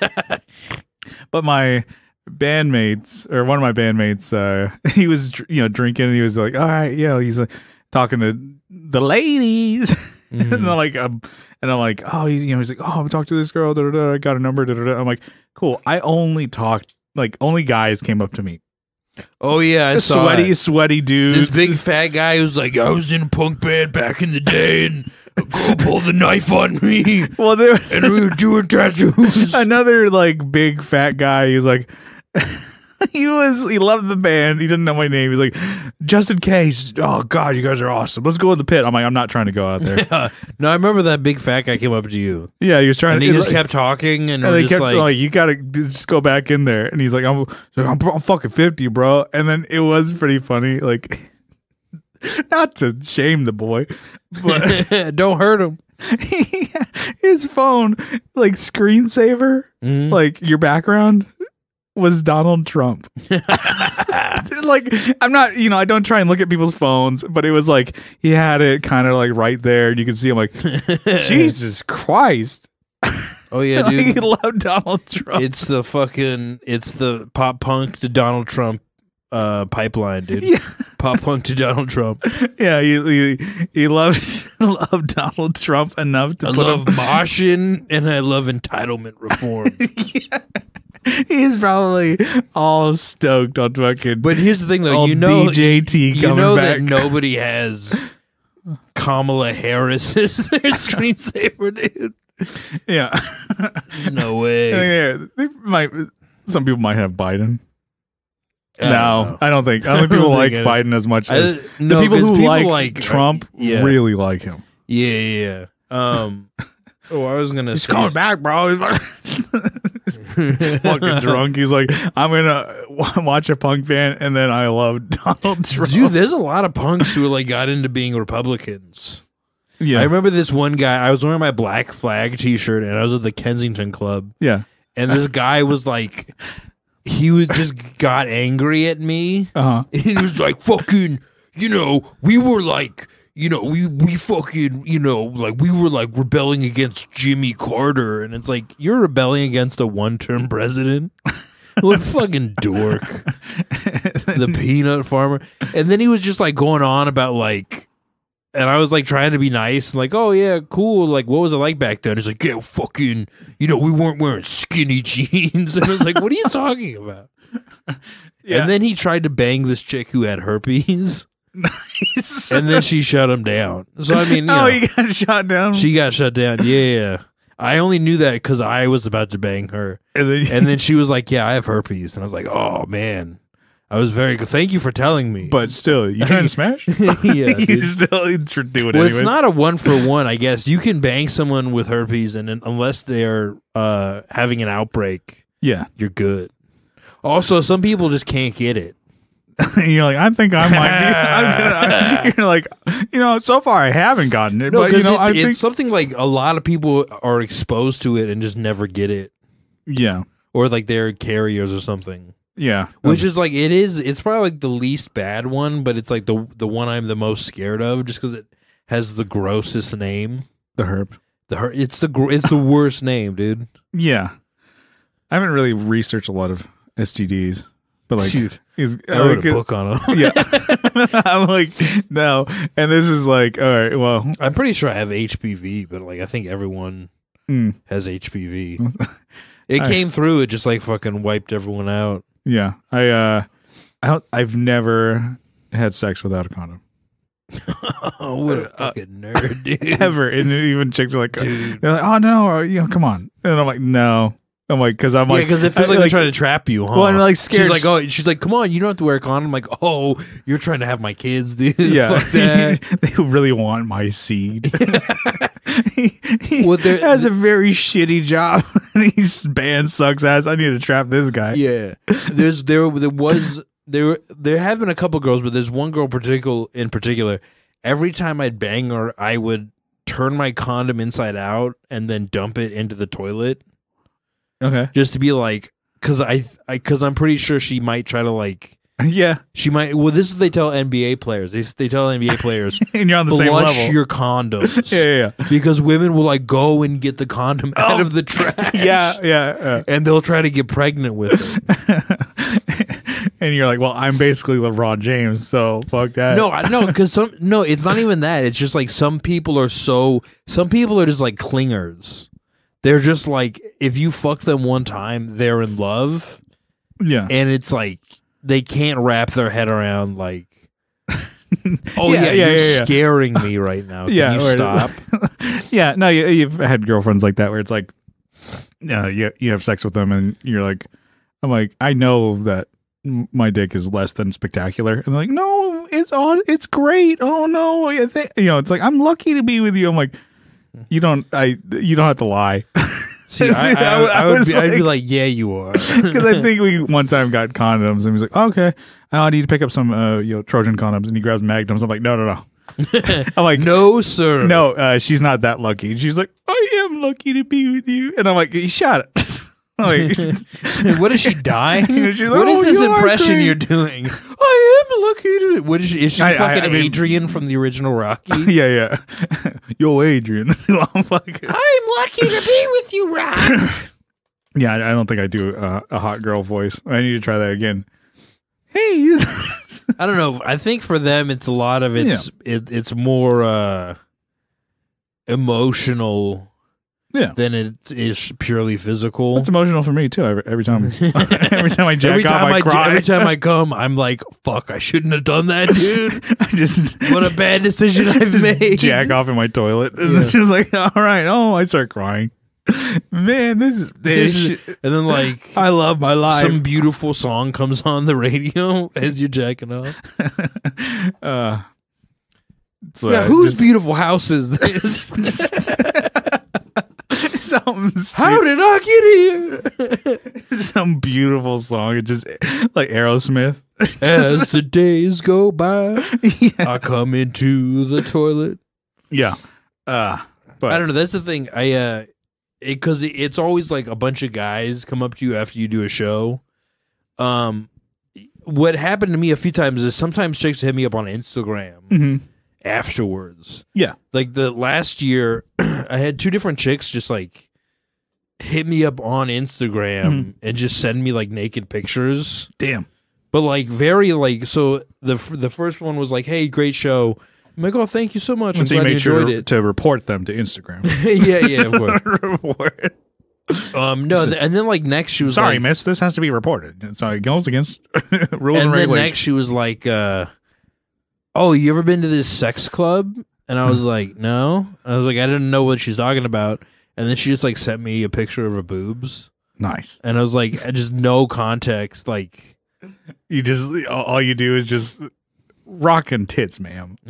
<laughs> but my bandmates, or one of my bandmates, uh, <laughs> he was you know drinking, and he was like, "All right, you know," he's like talking to the ladies, and I'm like, um, and I'm like, "Oh, he's, you know," he's like, "Oh, I'm talking to this girl. Da, da, da, I got a number." Da, da, da. I'm like, "Cool." I only talked like only guys came up to me, Oh yeah, I sweaty, it. sweaty dudes. This big fat guy who's like, I was in a punk band back in the day, and a girl pulled the knife on me, <laughs> well, there was and we were doing tattoos. <laughs> another like big fat guy. He was like, <laughs> <laughs> he was he loved the band. He didn't know my name. He's like, Justin Case. Oh God, you guys are awesome. Let's go in the pit. I'm like, I'm not trying to go out there. <laughs> no, I remember that big fat guy came up to you, yeah, he was trying and to. he just like- kept talking, and, and they kept like, like, you gotta just go back in there. And he's like, I'm, I'm, I'm fucking fifty, bro. And then it was pretty funny, like. <laughs> Not to shame the boy, but don't hurt him. his phone, like screensaver, Mhm. like your background was Donald Trump. <laughs> like I'm not, you know, I don't try and look at people's phones, but it was like he had it kind of like right there, and you can see him like, <laughs> Jesus Christ, Oh yeah, <laughs> like, he dude. loved Donald Trump. it's the fucking it's the pop punk to Donald Trump uh pipeline, dude. Yeah. Pop punk to Donald Trump. yeah, he he, he loved loved Donald Trump enough to I put love him. moshing and I love entitlement reform. <laughs> He's probably all stoked on fucking. But here's the thing, though. You know, DJT you coming know back. that <laughs> nobody has Kamala Harris <laughs> as their screensaver, dude. yeah, No way. yeah, they might. Some people might have Biden. I don't no. I don't think. I don't think I don't people like think Biden as much I- as no, the people who like, uh, Trump. yeah, Really like him. yeah, yeah. yeah. Um. oh, I was gonna. He's say- coming back, bro. He's <laughs> fucking, drunk. He's like, I'm gonna watch a punk band, and then I love <laughs> Donald Trump. Dude, there's a lot of punks who like got into being Republicans. yeah, I remember this one guy. I was wearing my Black Flag T-shirt, and I was at the Kensington Club, yeah. and this guy was like, he was just got angry at me, Uh huh. and he was like, "Fucking, you know, we were like." You know, we we fucking, you know, like we were like rebelling against Jimmy Carter, and it's like you're rebelling against a one-term president. <laughs> what a fucking dork, <laughs> the peanut farmer. And then he was just like going on about like, and I was like trying to be nice and like, oh yeah, cool. Like, what was it like back then? He's like, yeah, fucking, you know, we weren't wearing skinny <laughs> jeans, and I was like, what are you talking about? Yeah. And then he tried to bang this chick who had herpes. Nice. and then she <laughs> shut him down. So I mean, you oh, know, he got shot down. she got shut down. Yeah, I only knew that because I was about to bang her, and then, and then <laughs> she was like, "Yeah, I have herpes," and I was like, "Oh man." I was very good. Thank you for telling me. but still, you <laughs> trying to smash? yeah, you dude. still you're it. well, it's not a one for one. I guess you can bang someone with herpes, and unless they're uh, having an outbreak, Yeah, you're good. Also, some people just can't get it. And <laughs> you're like, I think I might be. I'm gonna, <laughs> you're like, you know, so far I haven't gotten it, No, but you know, it, I it's think, something like a lot of people are exposed to it and just never get it, yeah, or like they're carriers or something. yeah, Which is like it is. It's probably like the least bad one, but it's like the the one I'm the most scared of, just because it has the grossest name. the herb. The herb. it's the gr- it's the <laughs> worst name, dude. Yeah, I haven't really researched a lot of STDs, but like, Dude, is I wrote like, a book on them. <laughs> yeah, <laughs> I'm like, no, and this is like, all right, well, I'm pretty sure I have HPV, but like I think everyone mm, has HPV. <laughs> It I- came through. It just like fucking wiped everyone out. yeah, I, uh, I don't, I've never had sex without a condom Oh, what a Uh, fucking nerd, dude. ever, and even chicks are like, Dude. they're like, oh no, you know, come on, and I'm like, no, I'm like, because I'm Yeah, like, because it feels I- like, they're trying to trap you, huh? Well, I'm like scared. She's like, oh, she's like, come on, you don't have to wear a condom. I'm like, oh, you're trying to have my kids, <laughs> dude. yeah, <laughs> they really want my seed. <laughs> he he Well, has a very shitty job, and his band sucks ass. I need to trap this guy. yeah. There's there there was there there have been a couple girls, but there's one girl particular in particular. Every time I'd bang her, I would turn my condom inside out and then dump it into the toilet Okay. just to be like, because I I, because I'm pretty sure she might try to like. <laughs> Yeah, She might. Well, this is what they tell NBA players. They they tell NBA players <laughs> and you're on the same level. your condoms. <laughs> yeah, yeah, because women will like go and get the condom oh. out Oh. of the trash. yeah, yeah. And they'll try to get pregnant with it. and you're like, well, I'm basically LeBron James, so fuck that. No, I no, because some no, it's not even that. It's just like some people are so some people are just like clingers. They're just like if you fuck them one time, they're in love, yeah, and it's like they can't wrap their head around like. <laughs> Oh Yeah, yeah, yeah, you're yeah, scaring me right now. <laughs> Can yeah. you stop? <laughs> yeah, no, you, you've had girlfriends like that where it's like, uh, you you have sex with them and you're like, I'm like, I know that my dick is less than spectacular, and they're like, no, it's on, it's great. Oh no, you know, it's like I'm lucky to be with you. I'm like, you don't, I, you don't have to lie. <laughs> See, I, I, I- I I would was be, I'd be like- yeah, you are. <laughs> Because I <laughs> think we one time got condoms and he was like, okay, I need to pick up some, uh, you know, Trojan condoms, and he grabs magnums. I'm like, no, no, no. I'm like, no, sir. no, uh, she's not that lucky. And she's like, I am lucky to be with you. And I'm like, shut it. Like, what is she dying? She's like, what is "Oh, this you impression you're doing? I am lucky to. What is she? Is she I- I- fucking I mean- Adrian from the original Rocky? <laughs> yeah, yeah. <laughs> Yo, Adrian. <laughs> That's who I'm fucking. I'm lucky to be with you, Rock. yeah, I I don't think I do uh, a hot girl voice. I need to try that again. Hey, I don't know. I think for them, it's a lot of it's it, it's more uh emotional Yeah. than it is purely physical. it's emotional for me too. Every, every time, <laughs> every time I jack every off, time I, I, cry. every time I <laughs> come, I'm like, "Fuck! I shouldn't have done that, <laughs> dude. I just What a bad decision I've made." jack off in my toilet, and Yeah. it's just like, all right, oh, I start crying. Man, this is This this. is- and then like I love my life. some beautiful song comes on the radio as you're jacking off. uh, so yeah, I whose just- beautiful house is this? Some How did I get here? <laughs> some beautiful song? It just like Aerosmith. <laughs> As the days go by, <laughs> yeah, I come into the toilet. yeah. Uh, but I don't know. That's the thing. I uh, because it, it's always like a bunch of guys come up to you after you do a show. Um, what happened to me a few times is sometimes chicks hit me up on Instagram Mhm. afterwards. yeah, like the last year i had two different chicks just like hit me up on instagram Mm-hmm. and just send me like naked pictures damn. but like very like so the the first one was like hey great show i'm like oh thank you so much i'm And so you glad you sure enjoyed it to report them to Instagram. <laughs> yeah yeah of course <laughs> report. um no th- and then like next she was Sorry, like, miss. This has to be reported. So it goes against <laughs> rules and, and then regulations. next she was like uh "Oh, you ever been to this sex club?" And I was like, "No." I was like, "I didn't know what she's talking about." And then she just like sent me a picture of her boobs, Nice. and I was like, I just no context, like. <laughs> You just all all you do is just rocking tits, ma'am. <laughs> <laughs>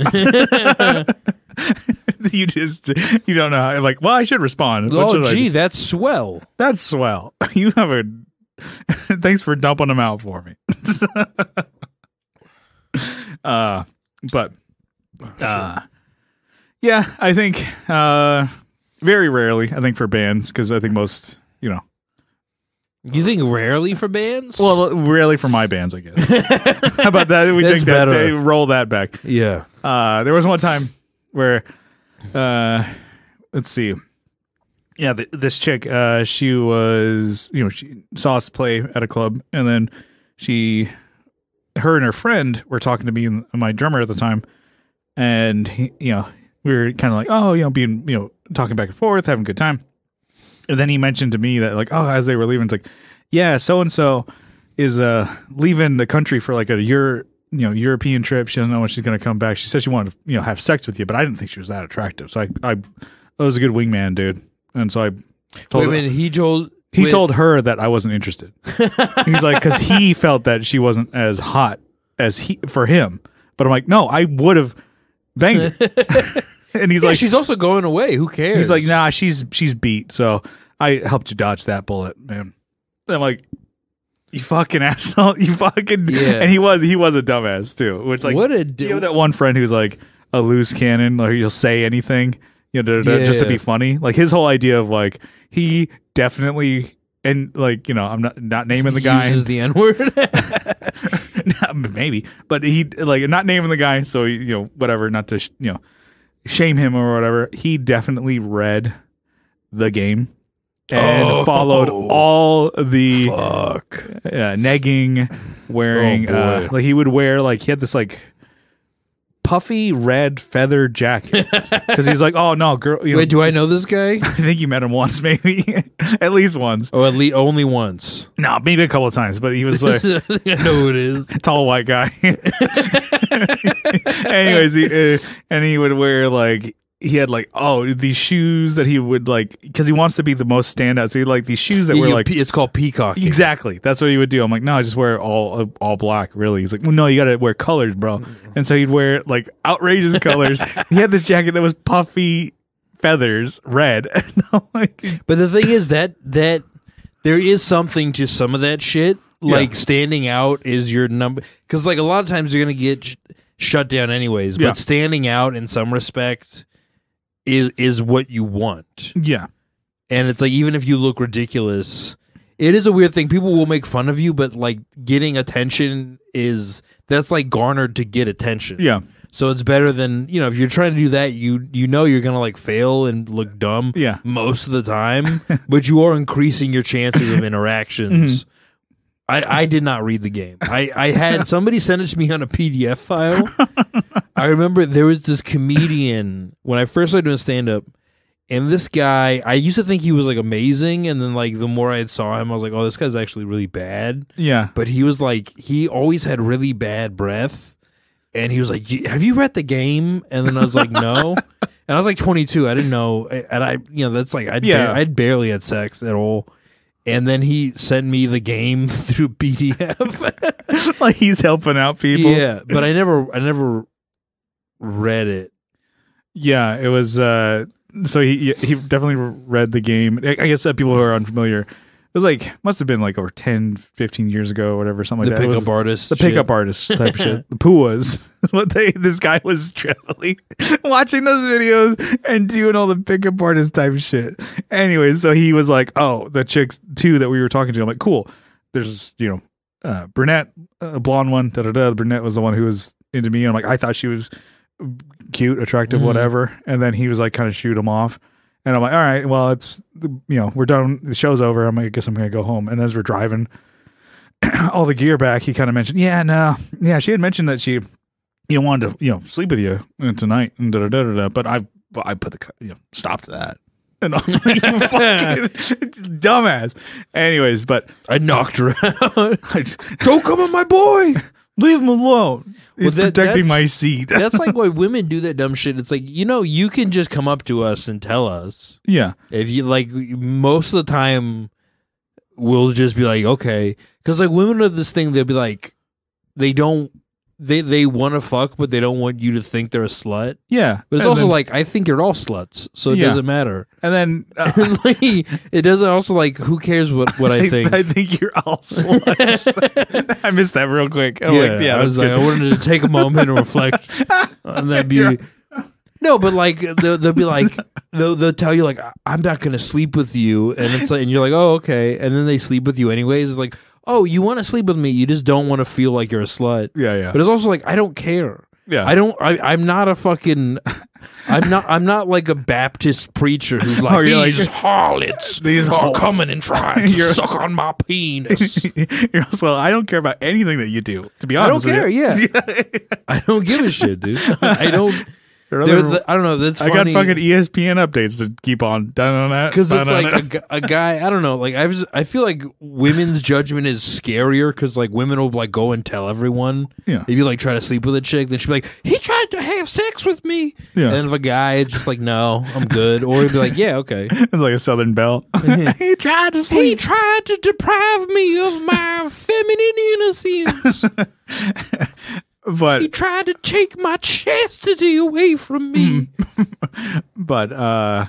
you just you don't know how, like. Well, I should respond. What oh, should I gee, do? that's swell. that's swell. You have a. Thanks for dumping them out for me. uh, but uh, yeah, I think uh, very rarely. I think for bands because I think most you know. You think rarely for bands? Well, rarely for my bands, I guess. <laughs> How about that? We That's take that, better. roll that back. yeah. Uh, there was one time where, uh, let's see. Yeah, th- this chick, uh, she was, you know, she saw us play at a club, and then she, her and her friend were talking to me and my drummer at the time, and he, you know, we were kind of like, oh, you know, being, you know, talking back and forth, having a good time, and then he mentioned to me that like, oh, as they were leaving, it's like, yeah, so and so is uh leaving the country for like a year you know European trip. She doesn't know when she's going to come back. She said she wanted to you know have sex with you, but I didn't think she was that attractive. So I I, I was a good wingman, dude. And so I told Wait a minute. He told. he wait, told her that I wasn't interested. <laughs> He's like because he felt that she wasn't as hot as he for him. But I'm like, no, I would have banged her. <laughs> and he's Yeah, like, she's also going away. Who cares? he's like, nah, she's she's beat. So I helped you dodge that bullet, man. I'm like. You fucking <laughs> asshole! You fucking Yeah. and he was he was a dumbass too. Which like what a. you have that one friend who's like a loose cannon, or you'll say anything, you know, da- da- da, just to be funny. Like his whole idea of like he definitely and like you know I'm not not naming the guy, uses the N word. <laughs> maybe, but he like not naming the guy, so you know whatever, not to sh- you know shame him or whatever. He definitely read the game and Oh. followed all the Fuck. uh, negging, wearing Oh, uh, like he would wear like he had this like puffy red feather jacket <laughs> because he's like, oh no, girl. You know, Wait, do I know this guy? <laughs> I think you met him once, maybe <laughs> at least once. Oh, at least only once. No, maybe a couple of times, but he was like I I know who it is. tall white guy. <laughs> Anyways, he, uh, and he would wear like he had like oh these shoes that he would like because he wants to be the most standout. So he like these shoes that were like it's called peacock. Exactly. That's what he would do. I'm like, no, I just wear all uh, all black. Really? He's like, well, no, you got to wear colors, bro. And so he'd wear like outrageous colors. <laughs> he had this jacket that was puffy feathers, red. <laughs> Like, But the thing is that that there is something to some of that shit. Like Yeah. standing out is your number because like a lot of times you're gonna get sh- shut down anyways. Yeah. But standing out in some respect is is what you want. yeah, And it's like even if you look ridiculous, it is a weird thing. People will make fun of you, but like getting attention is that's like garnered to get attention. yeah, So it's better than you know if you're trying to do that, you you know you're gonna like fail and look dumb yeah. most of the time, <laughs> but you are increasing your chances of interactions. Mm-hmm. I, I did not read the game. I, I had <laughs> somebody send it to me on a PDF file. <laughs> I remember there was this comedian when I first started doing stand up, and this guy I used to think he was like amazing, and then like the more I saw him, I was like, oh, this guy's actually really bad. Yeah. But he was like he always had really bad breath, and he was like, have you read the game? And then I was like, no. <laughs> And I was like 22. I didn't know, and I, you know, that's like I'd, Yeah. bar- I'd barely had sex at all. And then he sent me the game <laughs> through PDF. <laughs> like he's helping out people. yeah, but I never, I never read it. Yeah, it was. uh So he he definitely read the game. I I guess that people who are unfamiliar, it was like must have been like over 10, 15 years ago, or whatever, something The like that. It was- pickup artist, the shit. pickup artist <laughs> type shit. The puas. <laughs> What they this guy was <laughs> traveling, watching those videos and doing all the pickup artist type shit. Anyway, so he was like, "Oh, the chicks two that we were talking to." I'm like, "Cool." There's you know, uh, brunette, a blonde one. Da da da. The brunette was the one who was into me. And I'm like, I thought she was cute, attractive, Mhm. whatever. And then he was like, kind of shoot him off. And I'm like, all right, well, it's you know, we're done. The show's over. I'm like, I guess I'm gonna go home. And as we're driving <clears throat> all the gear back, he kind of mentioned, yeah, no, yeah, she had mentioned that she, you know, wanted to, you know, sleep with you tonight, and da da da da. But I, I put the, you know, stop to that. And I'm like, <laughs> <laughs> dumbass. Anyways, but I knocked her out. Don't come on my boy. Leave him alone. He's that- protecting my seat. <laughs> That's like why women do that dumb shit. It's like you know you can just come up to us and tell us yeah. if you like. Most of the time, we'll just be like okay, because like women are this thing. They'll be like, they don't. They they want to fuck, but they don't want you to think they're a slut. Yeah. But it's And also then- like I think you're all sluts, so it Yeah. doesn't matter. and then <laughs> uh, Like, it doesn't also like who cares what what I <laughs> think. I think you're all sluts. <laughs> I missed that real quick. I'm yeah, like, yeah, I was like, good. I wanted to take a moment and reflect on that beauty. No, but like they'll, they'll be like they'll, they'll tell you like I'm not gonna sleep with you, and it's like and you're like oh okay, and then they sleep with you anyways. It's like oh you want to sleep with me, you just don't want to feel like you're a slut. yeah, yeah, But it's also like I don't care. yeah. I don't. I, I'm not a fucking. I'm not. I'm not like a Baptist preacher who's <laughs> oh, like Oh, like- these harlots. <laughs> These are coming and trying to suck on my penis. <laughs> You're also. I don't care about anything that you do. To be honest. I don't care. Yeah, I don't give a shit, dude. I don't. They're the, I don't know. That's I got fucking ESPN updates to keep on done on that because it's like a, a guy. I don't know. Like I was. I feel like women's judgment is scarier because like women will like go and tell everyone. Yeah. If you like try to sleep with a chick, then she'll be like, "He tried to have sex with me." Yeah. And if a guy is just like, "No, I'm good," or he'd be like, "Yeah, okay." <laughs> it's like a Southern Belle. <laughs> he tried to Sleep. He tried to deprive me of my <laughs> feminine innocence. But he tried to take my chastity away from me. <laughs> but uh,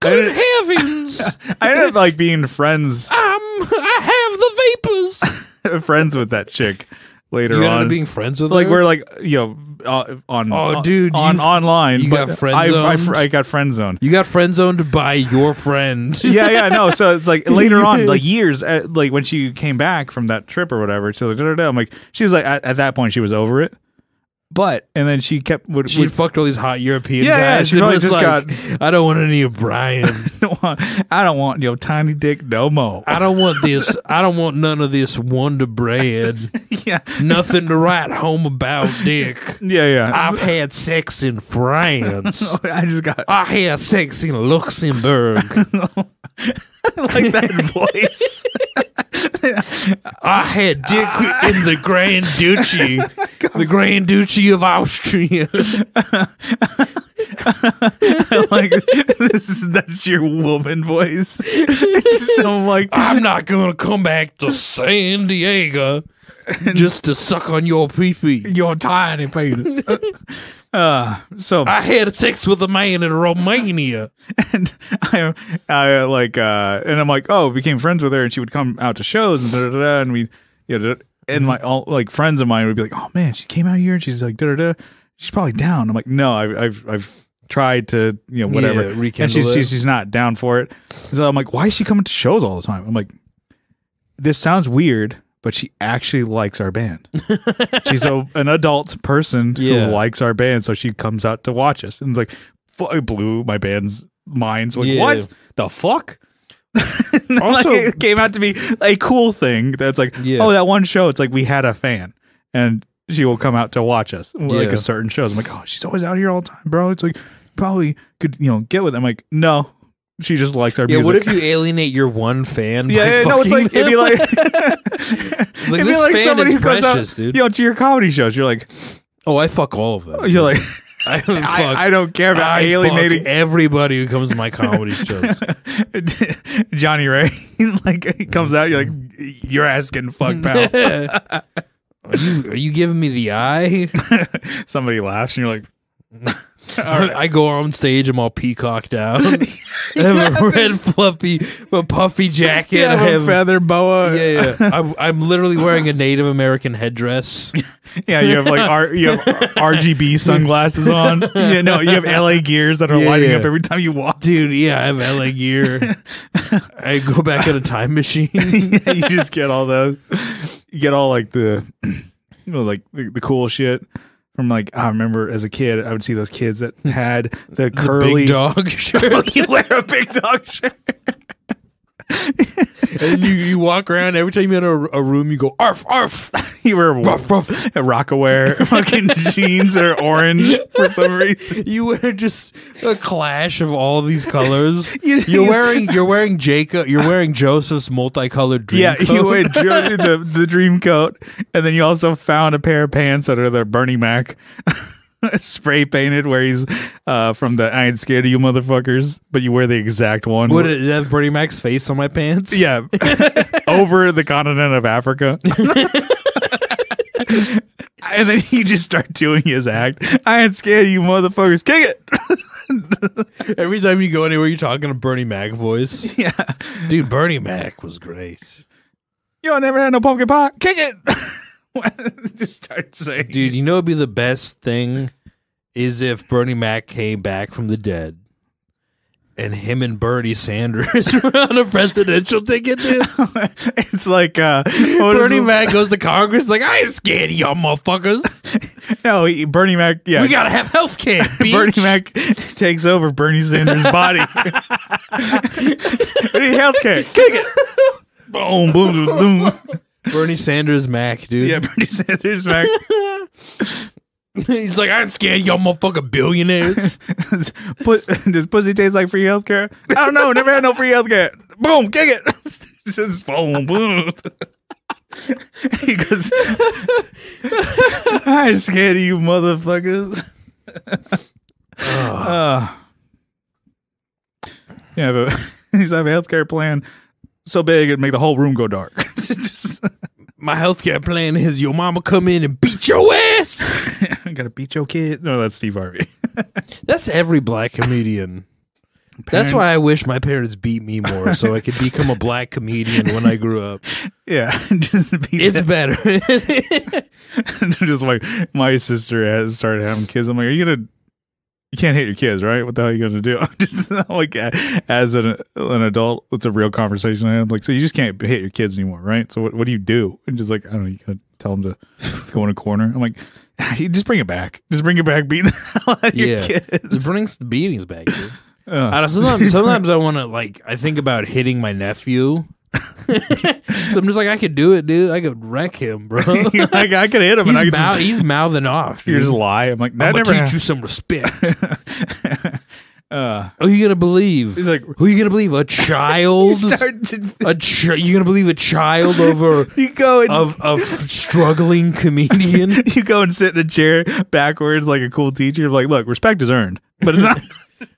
Good heavens! <laughs> I ended up like being friends I'm, I have the vapors. <laughs> friends with that chick later You on. up being friends with like her? we're like you know uh, on Oh, dude, on you- online you but got friend I, I. I got friend zoned you got friend zoned by your friend. <laughs> yeah yeah no so it's like later on <laughs> like years uh, like when she came back from that trip or whatever so like, da, da, da, I'm like she was like at, at that point she was over it but and then she kept would, She would fucked all these hot European Yeah, yeah, guys. she probably just like, I don't want any of Brian. <laughs> I don't want I don't want your tiny dick no more I don't want <laughs> this. I don't want none of this Wonder Bread. <laughs> yeah Nothing to write home about, Dick. yeah yeah I've had sex in France. I just got I had sex in Luxembourg. like that voice I had dick in the Grand Duchy, <laughs> the Grand Duchy of Austria. <laughs> like this is that's your woman voice so I'm like I'm not gonna come back to San Diego <laughs> just to suck on your pee pee. your tiny penis. Uh, so I had sex with a man in Romania. <laughs> and I, I like, uh, and I'm like, oh, became friends with her, and she would come out to shows and da da da, and we, yeah, da, and my all like friends of mine would be like, oh man, she came out here and she's like da da da, she's probably down. I'm like, no, I've I've I've tried to you know whatever, Yeah, and she's, it. she's she's not down for it. So I'm like, why is she coming to shows all the time? I'm like, this sounds weird. But she actually likes our band. <laughs> She's a, an adult person Yeah. who likes our band, so she comes out to watch us. And it's like, fu- it blew my band's minds. Like, Yeah. what the fuck? <laughs> Also- also, it came out to be a cool thing. That's like, Yeah. oh, that one show. It's like we had a fan, and she will come out to watch us, like a certain shows. I'm like, oh, she's always out here all the time, bro. It's like probably could you know get with. Them. I'm like, no, she just likes our Yeah, music. what if you alienate your one fan? yeah, by yeah, no, it's fucking like it'd be like, <laughs> <laughs> like, it'd be this like fan somebody is who comes precious, out, dude. you know, to your comedy shows. You're like, Oh, I fuck all of them. you're like, <laughs> I, I, I don't care about I alienating fuck everybody who comes to my comedy shows. Johnny Ray. like he comes out, you're like, you're asking fuck, pal. are you are you giving me the eye? Somebody laughs, and you're like, <laughs> I go on stage, I'm all peacocked out. <laughs> <laughs> I have a red fluffy, a puffy jacket. yeah, I have, feather boa. yeah, yeah. I'm, I'm literally wearing a Native American headdress. Yeah, you have like R, you have RGB sunglasses on. Yeah, no, you have LA gears that are Yeah, lighting yeah. up every time you walk. Dude, yeah, I have LA gear. I go back in a time machine. yeah, you just get all those. You get all like the, <clears throat> you know, like the, the cool shit from like I remember as a kid, I would see those kids that had the <laughs> curly Big dog <laughs> shirt. you wear a big dog shirt. And you, you walk around every time you enter a, a room, you go arf arf. <laughs> you wear Ruff, ruff. a Rocawear <laughs> fucking jeans that are orange <laughs> for some reason. You wear just a clash of all these colors. You- are wearing you're wearing Jacob. You're wearing Joseph's multicolored dream Yeah, coat. you wear the the dream coat, and then you also found a pair of pants that are the Bernie Mac. <laughs> Spray painted, where he's uh, from the "I ain't scared of you motherfuckers," but you wear the exact one. Would it have Bernie Mac's face on my pants? Yeah, <laughs> over the continent of Africa. <laughs> and then he just start doing his act. I ain't scared of you motherfuckers. Kick it. Every time you go anywhere, you're talking a Bernie Mac voice. yeah. Dude, Bernie Mac was great. Yo, I never had no pumpkin pie. Kick it. <laughs> just start saying. Dude, you know it'd be the best thing is if Bernie Mac came back from the dead and him and Bernie Sanders <laughs> were on a presidential ticket, dude. <laughs> it's like uh Bernie it? Mac goes to Congress like, I ain't scared of y'all motherfuckers. No, he, Bernie Mac. Yeah, We gotta have health care, Bernie Mac takes over Bernie Sanders' body. we need healthcare. Kick it. Boom, boom, boom, boom. Bernie Sanders Mac, dude. Yeah, <laughs> Bernie Sanders Mac. <laughs> He's like, I ain't scared y'all motherfucking billionaires. <laughs> Put, does pussy taste like free healthcare? I don't know. Never had no free healthcare. Boom, kick it. Just boom, boom. he goes, I ain't scared of you motherfuckers. Uh, yeah, but he's have a healthcare plan so big it'd make the whole room go dark. <laughs> Just My healthcare plan is your mama come in and beat your ass. I <laughs> gotta beat your kid. No, that's Steve Harvey. <laughs> That's every black comedian. That's why I wish my parents beat me more so I could become a black comedian when I grew up. Yeah, just beat It's them. better. just like my sister has started having kids. I'm like, are you gonna? You can't hate your kids, right? What the hell are you gonna do? <laughs> I'm just like, as an an adult, it's a real conversation I have. Like, so you just can't hate your kids anymore, right? So what what do you do? And just like, I don't know, you gotta tell them to <laughs> go in a corner. I'm like, <laughs> just bring it back. Just bring it back. Beat the hell out of your yeah. It kids. brings the beatings back, dude. Uh, I don't, sometimes, sometimes I want to like. I think about hitting my nephew. <laughs> so I'm just like, I could do it, dude. I could wreck him, bro. <laughs> like I could hit him, and he's, I could mouth, just, he's mouthing off. <laughs> you Dude. just lie. I'm like, I'm gonna never teach happened. you some respect. Uh, Who you gonna believe? he's like, Who you gonna believe? A child? you start to, a ch- you gonna believe a child over you go and of a f- struggling comedian? you go and sit in a chair backwards like a cool teacher. Like, look, respect is earned, but it's not.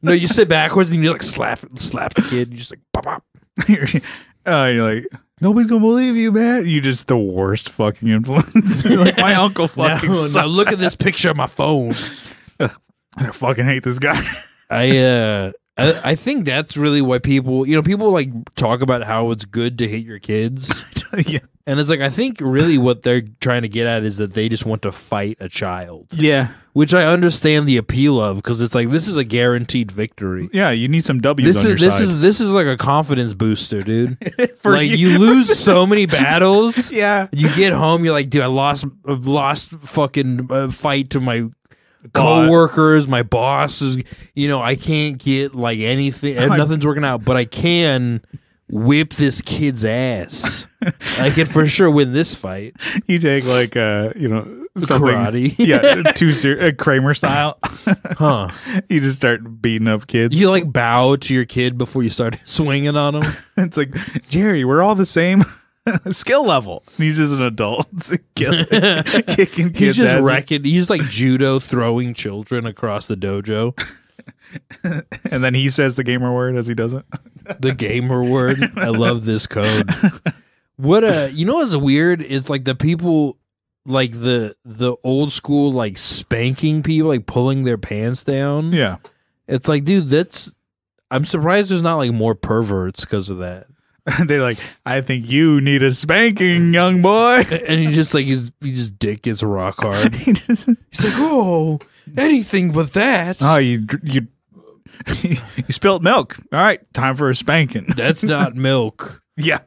no, you sit backwards and you like slap slap the kid. You just like pop pop. You're, uh, you're like, nobody's gonna believe you, man. You just the worst fucking influence. <laughs> Like my uncle fucking. now sucks. look at this picture on my phone. <laughs> I fucking hate this guy. I uh I, I think that's really why people you know people like talk about how it's good to hit your kids <laughs> yeah, and it's like I think really what they're trying to get at is that they just want to fight a child yeah, which I understand the appeal of because it's like this is a guaranteed victory. yeah. You need some W's This on is this side. is this is like a confidence booster, dude. <laughs> For like you. you lose so many <laughs> battles. yeah, You get home, you're like, dude, I lost, I've lost fucking uh, fight to my coworkers, my boss is, you know, I can't get like anything, <laughs> nothing's working out, but I can whip this kid's ass. <laughs> I can for sure win this fight. you take like uh, you know, something. Karate. Yeah, <laughs> too ser- uh, Kramer style. <laughs> Huh? you just start beating up kids. You like bow to your kid before you start swinging on him. It's like Jerry, we're all the same skill level. He's just an adult Kill- kicking kids. He's just wrecking. He's like judo throwing children across the dojo. and then he says the gamer word as he does it. the gamer word. I love this code. What uh you know what's weird is like the people like the the old school like spanking people like pulling their pants down. Yeah, It's like dude that's I'm surprised there's not like more perverts because of that. <laughs> they're like, I think you need a spanking, young boy. And he just like his he just dick gets rock <laughs> hard. he just, He's like, "Oh, anything but that." oh, you you <laughs> you spilt milk. All right, time for a spanking. That's not milk. Yeah.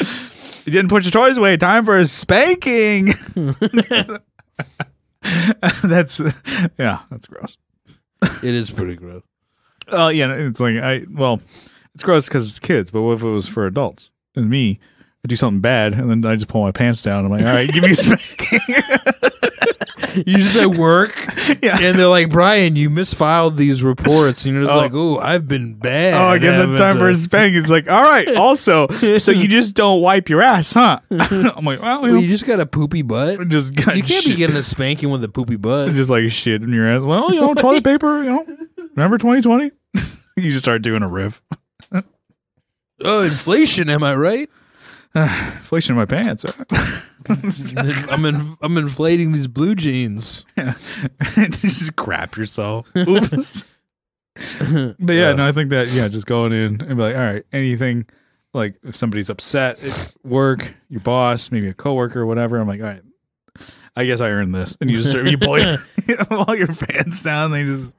you didn't put your toys away. Time for a spanking. <laughs> that's yeah, that's gross. It is pretty gross. Oh yeah, it's like I well, it's gross because it's kids. But what if it was for adults? And me, I do something bad, and then I just pull my pants down. I'm like, all right, give me a spanking. <laughs> <laughs> You just at work, <laughs> Yeah. and they're like, Brian, you misfiled these reports, and you're just Oh. like, oh, I've been bad. Oh, I guess it's time to- for uh, a spanking. It's like, all right. <laughs> Also, so you just don't wipe your ass, huh? I'm like, well, you Well, you just got a poopy butt. just got You can't shit, be getting a spanking with a poopy butt. just like shit in your ass. Well, you know, toilet paper. You know, remember 2020? you just start doing a riff. Oh, inflation, am I right? <sighs> Inflation in my pants. <laughs> I'm in, I'm inflating these blue jeans. <laughs> just crap yourself. <laughs> Oops. but yeah, no, I think that yeah, just going in and be like, all right, anything like if somebody's upset at work, your boss, maybe a coworker, or whatever. I'm like, all right, I guess I earned this, and you just you pull your, all your pants down, they just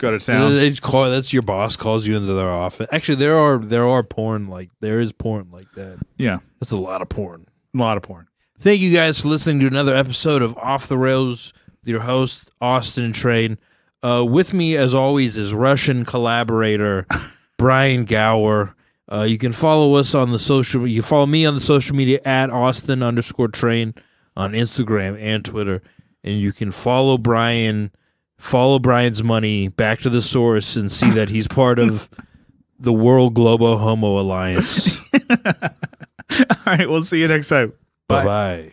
go to town. They call that's your boss calls you into their office. Actually, there are there are porn like there is porn like that. Yeah, That's a lot of porn. a lot of porn. Thank you guys for listening to another episode of Off the Rails with your host Austin Train. Uh, with me, as always, is Russian collaborator <laughs> Brian Gower. Uh, you can follow us on the social. You follow me on the social media at Austin underscore Train on Instagram and Twitter, and you can follow Brian. Follow Brian's money back to the source and see that he's part of the World Globo Homo Alliance. <laughs> All right, we'll see you next time. Bye bye.